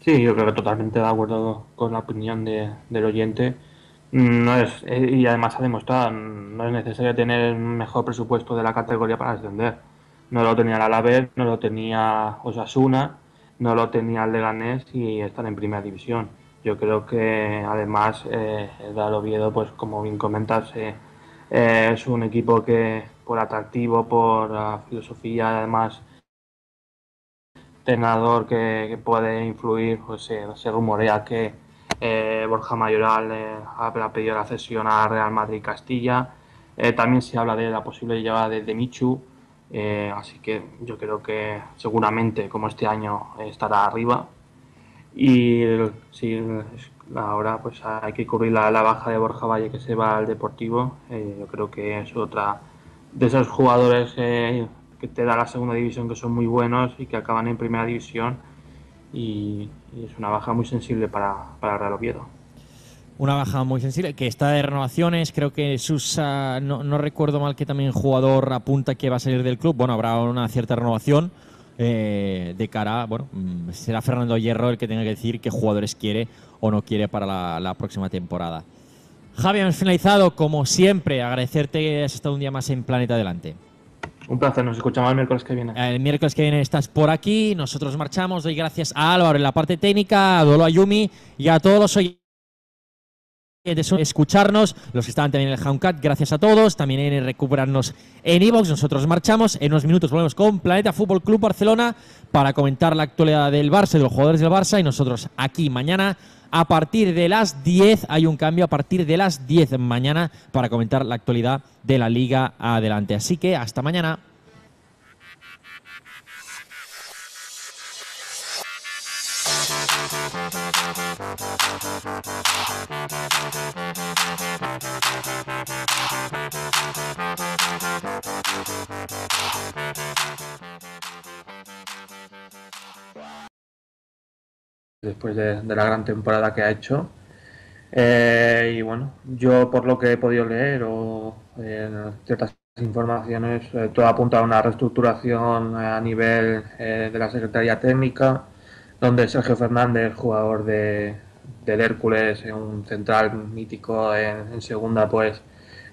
Sí, yo creo que totalmente de acuerdo con la opinión de- del oyente. Mm, No es, eh, y además ha demostrado, no es necesario tener el mejor presupuesto de la categoría para ascender. No lo tenía el Alavés, no lo tenía Osasuna, no lo tenía el Leganés y están en primera división. Yo creo que además eh, el Real Oviedo, pues como bien comentas, eh, eh, es un equipo que por atractivo, por la filosofía, además entrenador que, puede influir, pues se, se rumorea que eh, Borja Mayoral eh, ha, ha pedido la cesión a Real Madrid Castilla. Eh, también se habla de la posible llegada de, de Michu, eh, así que yo creo que seguramente como este año estará arriba. Y es- ahora pues hay que cubrir la, baja de Borja Valle que se va al Deportivo. Eh, yo creo que es otra de esos jugadores eh, que te da la segunda división que son muy buenos y que acaban en primera división. Y, es una baja muy sensible para, para Real. Una baja muy sensible, que está de renovaciones. Creo que Susa, no, no recuerdo mal que también jugador apunta que va a salir del club. Bueno, habrá una cierta renovación eh, de cara. Bueno, mm, será Fernando Hierro el que tenga que decir qué jugadores quiere o no quiere para la, la próxima temporada. Javi, hemos finalizado. Como siempre, agradecerte que has estado un día más en Planeta Adelante. Un placer, nos escuchamos el miércoles que viene. El miércoles que viene estás por aquí. Nosotros marchamos. Doy gracias a Álvaro en la parte técnica, a Dolo Ayumi y a todos los oyentes de escucharnos, los que estaban también en el Houndcat, gracias a todos, también en recuperarnos en Evox, nosotros marchamos, en unos minutos volvemos con Planeta Fútbol Club Barcelona para comentar la actualidad del Barça de los jugadores del Barça y nosotros aquí mañana a partir de las 10, hay un cambio a partir de las 10 mañana para comentar la actualidad de la Liga adelante, así que hasta mañana. Después de, la gran temporada que ha hecho. Eh, y bueno, yo por lo que he podido leer o eh, ciertas informaciones, eh, todo apunta a una reestructuración a nivel eh, de la Secretaría Técnica, donde Sergio Fernández, jugador de, del Hércules, un central mítico en, en segunda, pues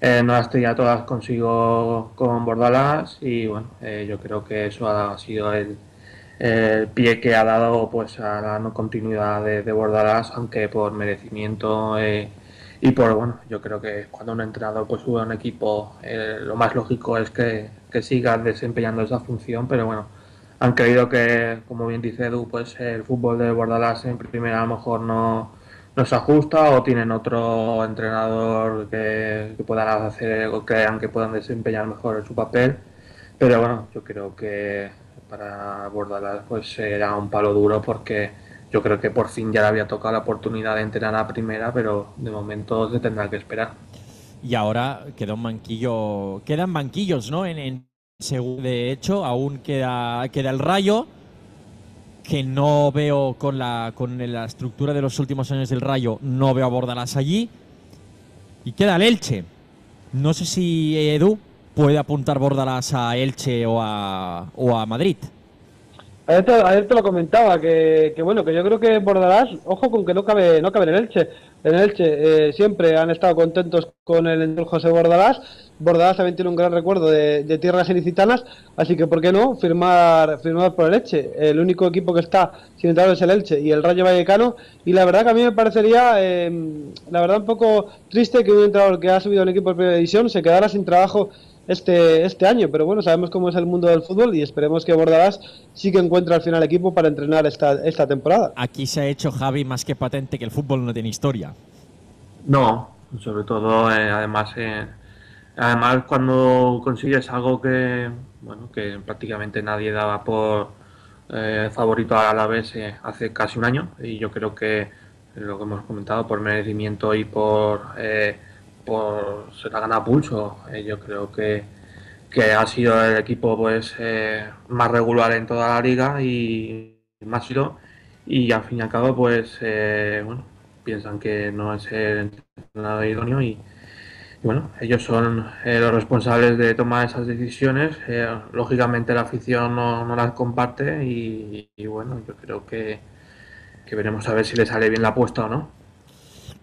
no las tenía todas consigo con Bordalás y bueno, yo creo que eso ha sido el, el pie que ha dado pues a la no continuidad de, de Bordalás, aunque por merecimiento eh, y por bueno, yo creo que cuando un entrenador pues sube a un equipo, eh, lo más lógico es que, que siga desempeñando esa función, pero bueno, han creído que, como bien dice Edu, pues el fútbol de Bordalás en primera a lo mejor no, no se ajusta o tienen otro entrenador que, que puedan hacer o crean que puedan desempeñar mejor su papel. Pero bueno, yo creo que para Bordalás pues era un palo duro porque yo creo que por fin ya le había tocado la oportunidad de entrenar a primera, pero de momento se tendrá que esperar. Y ahora queda un banquillo, quedan banquillos, ¿no? En, en de hecho, aún queda, queda el Rayo, que no veo con la, con la estructura de los últimos años del Rayo, no veo a Bordalás allí. Y queda el Elche. No sé si Edu puede apuntar Bordalás a Elche o a, o a Madrid. Ayer te, lo comentaba, que, que bueno, que yo creo que Bordalás, ojo con que no cabe, no cabe en el Elche. En el Elche eh, siempre han estado contentos con el José Bordalás. Bordalás también tiene un gran recuerdo de, tierras ilicitanas, así que ¿por qué no firmar, firmar por el Elche? El único equipo que está sin entrenador es el Elche y el Rayo Vallecano. Y la verdad que a mí me parecería, eh, la verdad, un poco triste que un entrenador que ha subido a un equipo de primera división se quedara sin trabajo este, este año, pero bueno, sabemos cómo es el mundo del fútbol y esperemos que Bordalás sí que encuentre al final equipo para entrenar esta, esta temporada. Aquí se ha hecho Javi más que patente que el fútbol no tiene historia. No, sobre todo, eh, además, eh, además cuando consigues algo que, bueno, que prácticamente nadie daba por eh, favorito a la vez hace casi un año, y yo creo que lo que hemos comentado por merecimiento y por, eh, por se la gana pulso, eh, yo creo que, que ha sido el equipo pues eh, más regular en toda la liga y más sido y al fin y al cabo pues eh, bueno piensan que no es el entrenador idóneo y, bueno, ellos son los responsables de tomar esas decisiones. Lógicamente la afición no, no las comparte y, y bueno, yo creo que, que veremos a ver si le sale bien la apuesta o no.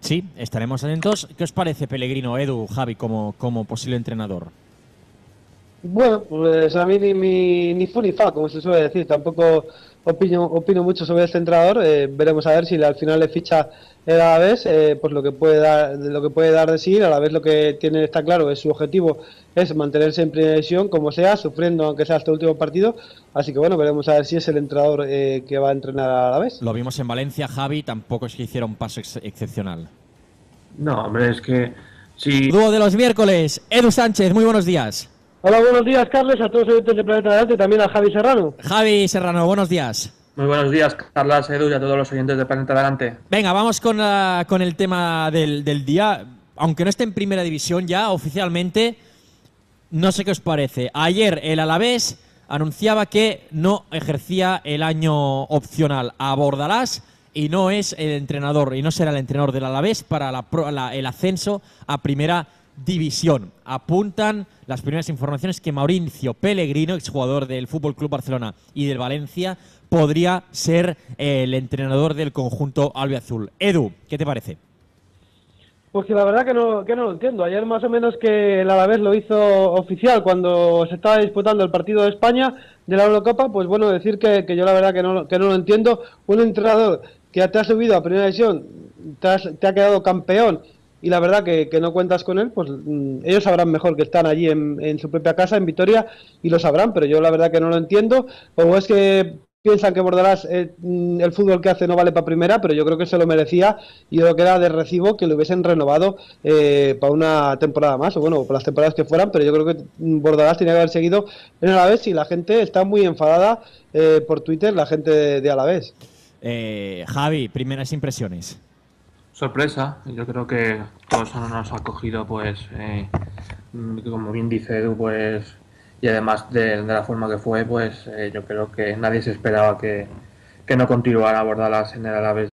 Sí, estaremos atentos. ¿Qué os parece Pellegrino, Edu, Javi, como, como posible entrenador? Bueno, pues a mí ni, ni, ni fu ni fa, como se suele decir. Tampoco opino, mucho sobre este entrenador. Eh, veremos a ver si al final le ficha el Alavés, eh, pues lo que puede dar, lo que puede dar de sí. A la vez lo que tiene está claro es su objetivo es mantenerse en primera división, como sea, sufriendo aunque sea este último partido. Así que bueno, veremos a ver si es el entrenador eh, que va a entrenar a la vez. Lo vimos en Valencia, Javi, tampoco es que hiciera un paso ex excepcional. No, hombre, es que si Dúo de los miércoles, Edu Sánchez, muy buenos días. Hola, buenos días, Carles, a todos los oyentes de Planeta Adelante, también a Javi Serrano. Javi Serrano, buenos días. Muy buenos días, Carlas, Edu y a todos los oyentes de Planeta Adelante. Venga, vamos con, la- con el tema del, día. Aunque no esté en primera división ya oficialmente, no sé qué os parece. Ayer el Alavés anunciaba que no ejercía el año opcional a Bordalás y no es el entrenador y no será el entrenador del Alavés para la la- el ascenso a primera división. Apuntan las primeras informaciones que Mauricio Pellegrino, exjugador del Fútbol Club Barcelona y del Valencia, podría ser el entrenador del conjunto albiazul. Edu, ¿qué te parece? Pues que la verdad que no, que no lo entiendo. Ayer más o menos que el Alavés lo hizo oficial cuando se estaba disputando el partido de España de la Eurocopa, pues bueno, decir que, que yo la verdad que no, que no lo entiendo. Un entrenador que te ha subido a primera división, te, ha quedado campeón y la verdad que, que no cuentas con él, pues mm, ellos sabrán mejor que están allí en su propia casa, en Vitoria, y lo sabrán, pero yo la verdad que no lo entiendo. O es que piensan que Bordalás eh, mm, el fútbol que hace no vale para primera, pero yo creo que se lo merecía y yo creo que era de recibo que lo hubiesen renovado eh, para una temporada más, o bueno, para las temporadas que fueran, pero yo creo que mm, Bordalás tenía que haber seguido en Alavés y la gente está muy enfadada eh, por Twitter, la gente de, de Alavés. Eh, Javi, primeras impresiones. Sorpresa, yo creo que todos nos ha cogido, pues, eh, mm, como bien dice Edu, pues, y además de, la forma que fue, pues, eh, yo creo que nadie se esperaba que, que no continuara Bordalas en el Alavés.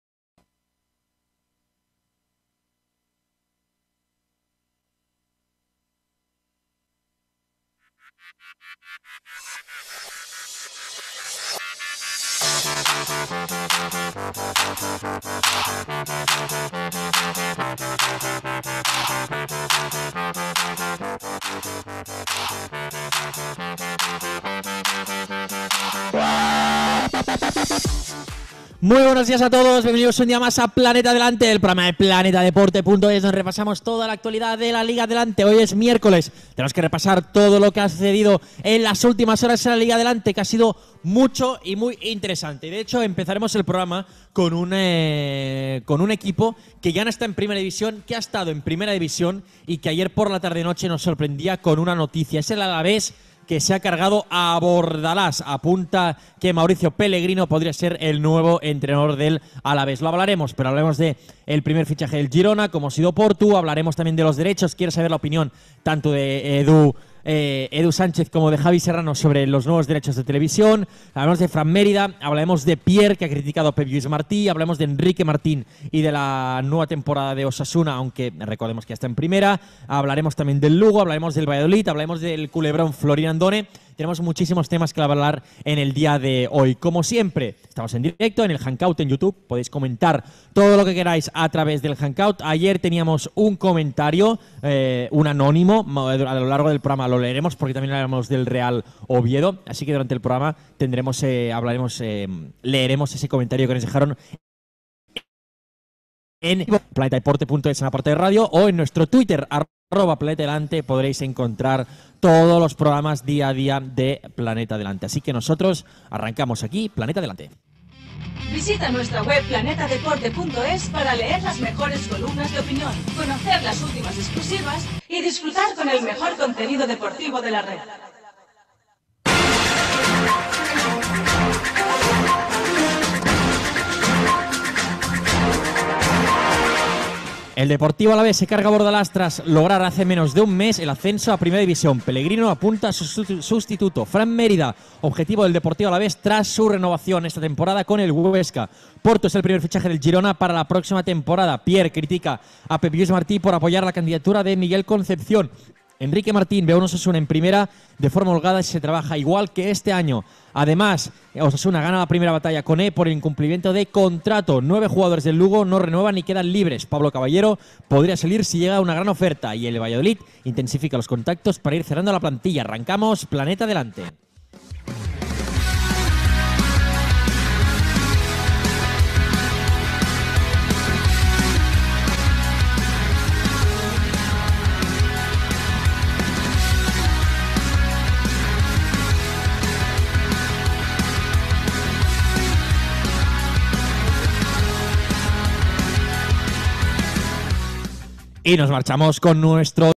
Muy buenos días a todos, bienvenidos un día más a Planeta Adelante, el programa de planetadeporte.es donde repasamos toda la actualidad de la Liga Adelante. Hoy es miércoles, tenemos que repasar todo lo que ha sucedido en las últimas horas en la Liga Adelante, que ha sido mucho y muy interesante. De hecho, empezaremos el programa con un, eh, con un equipo que ya no está en primera división, que ha estado en primera división y que ayer por la tarde-noche nos sorprendía con una noticia. Es el Alavés que se ha cargado a Bordalás. Apunta que Mauricio Pellegrino podría ser el nuevo entrenador del Alavés. Lo hablaremos, pero hablaremos de el primer fichaje del Girona, como ha sido Portu. Hablaremos también de los derechos. Quiero saber la opinión tanto de Edu. Eh, Edu Sánchez como de Javi Serrano sobre los nuevos derechos de televisión. Hablaremos de Fran Mérida, hablaremos de Pierre, que ha criticado a Pep Lluís Martí, hablaremos de Enrique Martín y de la nueva temporada de Osasuna, aunque recordemos que ya está en primera. Hablaremos también del Lugo, hablaremos del Valladolid, hablaremos del culebrón Florín Andone. Tenemos muchísimos temas que hablar en el día de hoy. Como siempre, estamos en directo en el Hangout en YouTube. Podéis comentar todo lo que queráis a través del Hangout. Ayer teníamos un comentario, eh, un anónimo. A lo largo del programa lo leeremos porque también hablaremos del Real Oviedo. Así que durante el programa tendremos, eh, hablaremos, eh, leeremos ese comentario que nos dejaron en planetadeporte.es en la parte de radio o en nuestro Twitter, arroba Planeta Delante, podréis encontrar todos los programas día a día de Planeta Delante. Así que nosotros arrancamos aquí, Planeta Delante. Visita nuestra web planetadeporte.es para leer las mejores columnas de opinión, conocer las últimas exclusivas y disfrutar con el mejor contenido deportivo de la red. El Deportivo a la vez se carga a Bordalás tras lograr hace menos de un mes el ascenso a Primera División. Pellegrino apunta a su susti- sustituto, Fran Mérida, objetivo del Deportivo a la vez tras su renovación esta temporada con el Huesca. Porto es el primer fichaje del Girona para la próxima temporada. Pierre critica a Pep Martí por apoyar la candidatura de Miguel Concepción. Enrique Martín ve a un Osasuna en primera de forma holgada y se trabaja igual que este año. Además, Osasuna gana la primera batalla con E por incumplimiento de contrato. Nueve jugadores del Lugo no renuevan y quedan libres. Pablo Caballero podría salir si llega una gran oferta y el Valladolid intensifica los contactos para ir cerrando la plantilla. Arrancamos Planeta Adelante. Y nos marchamos con nuestro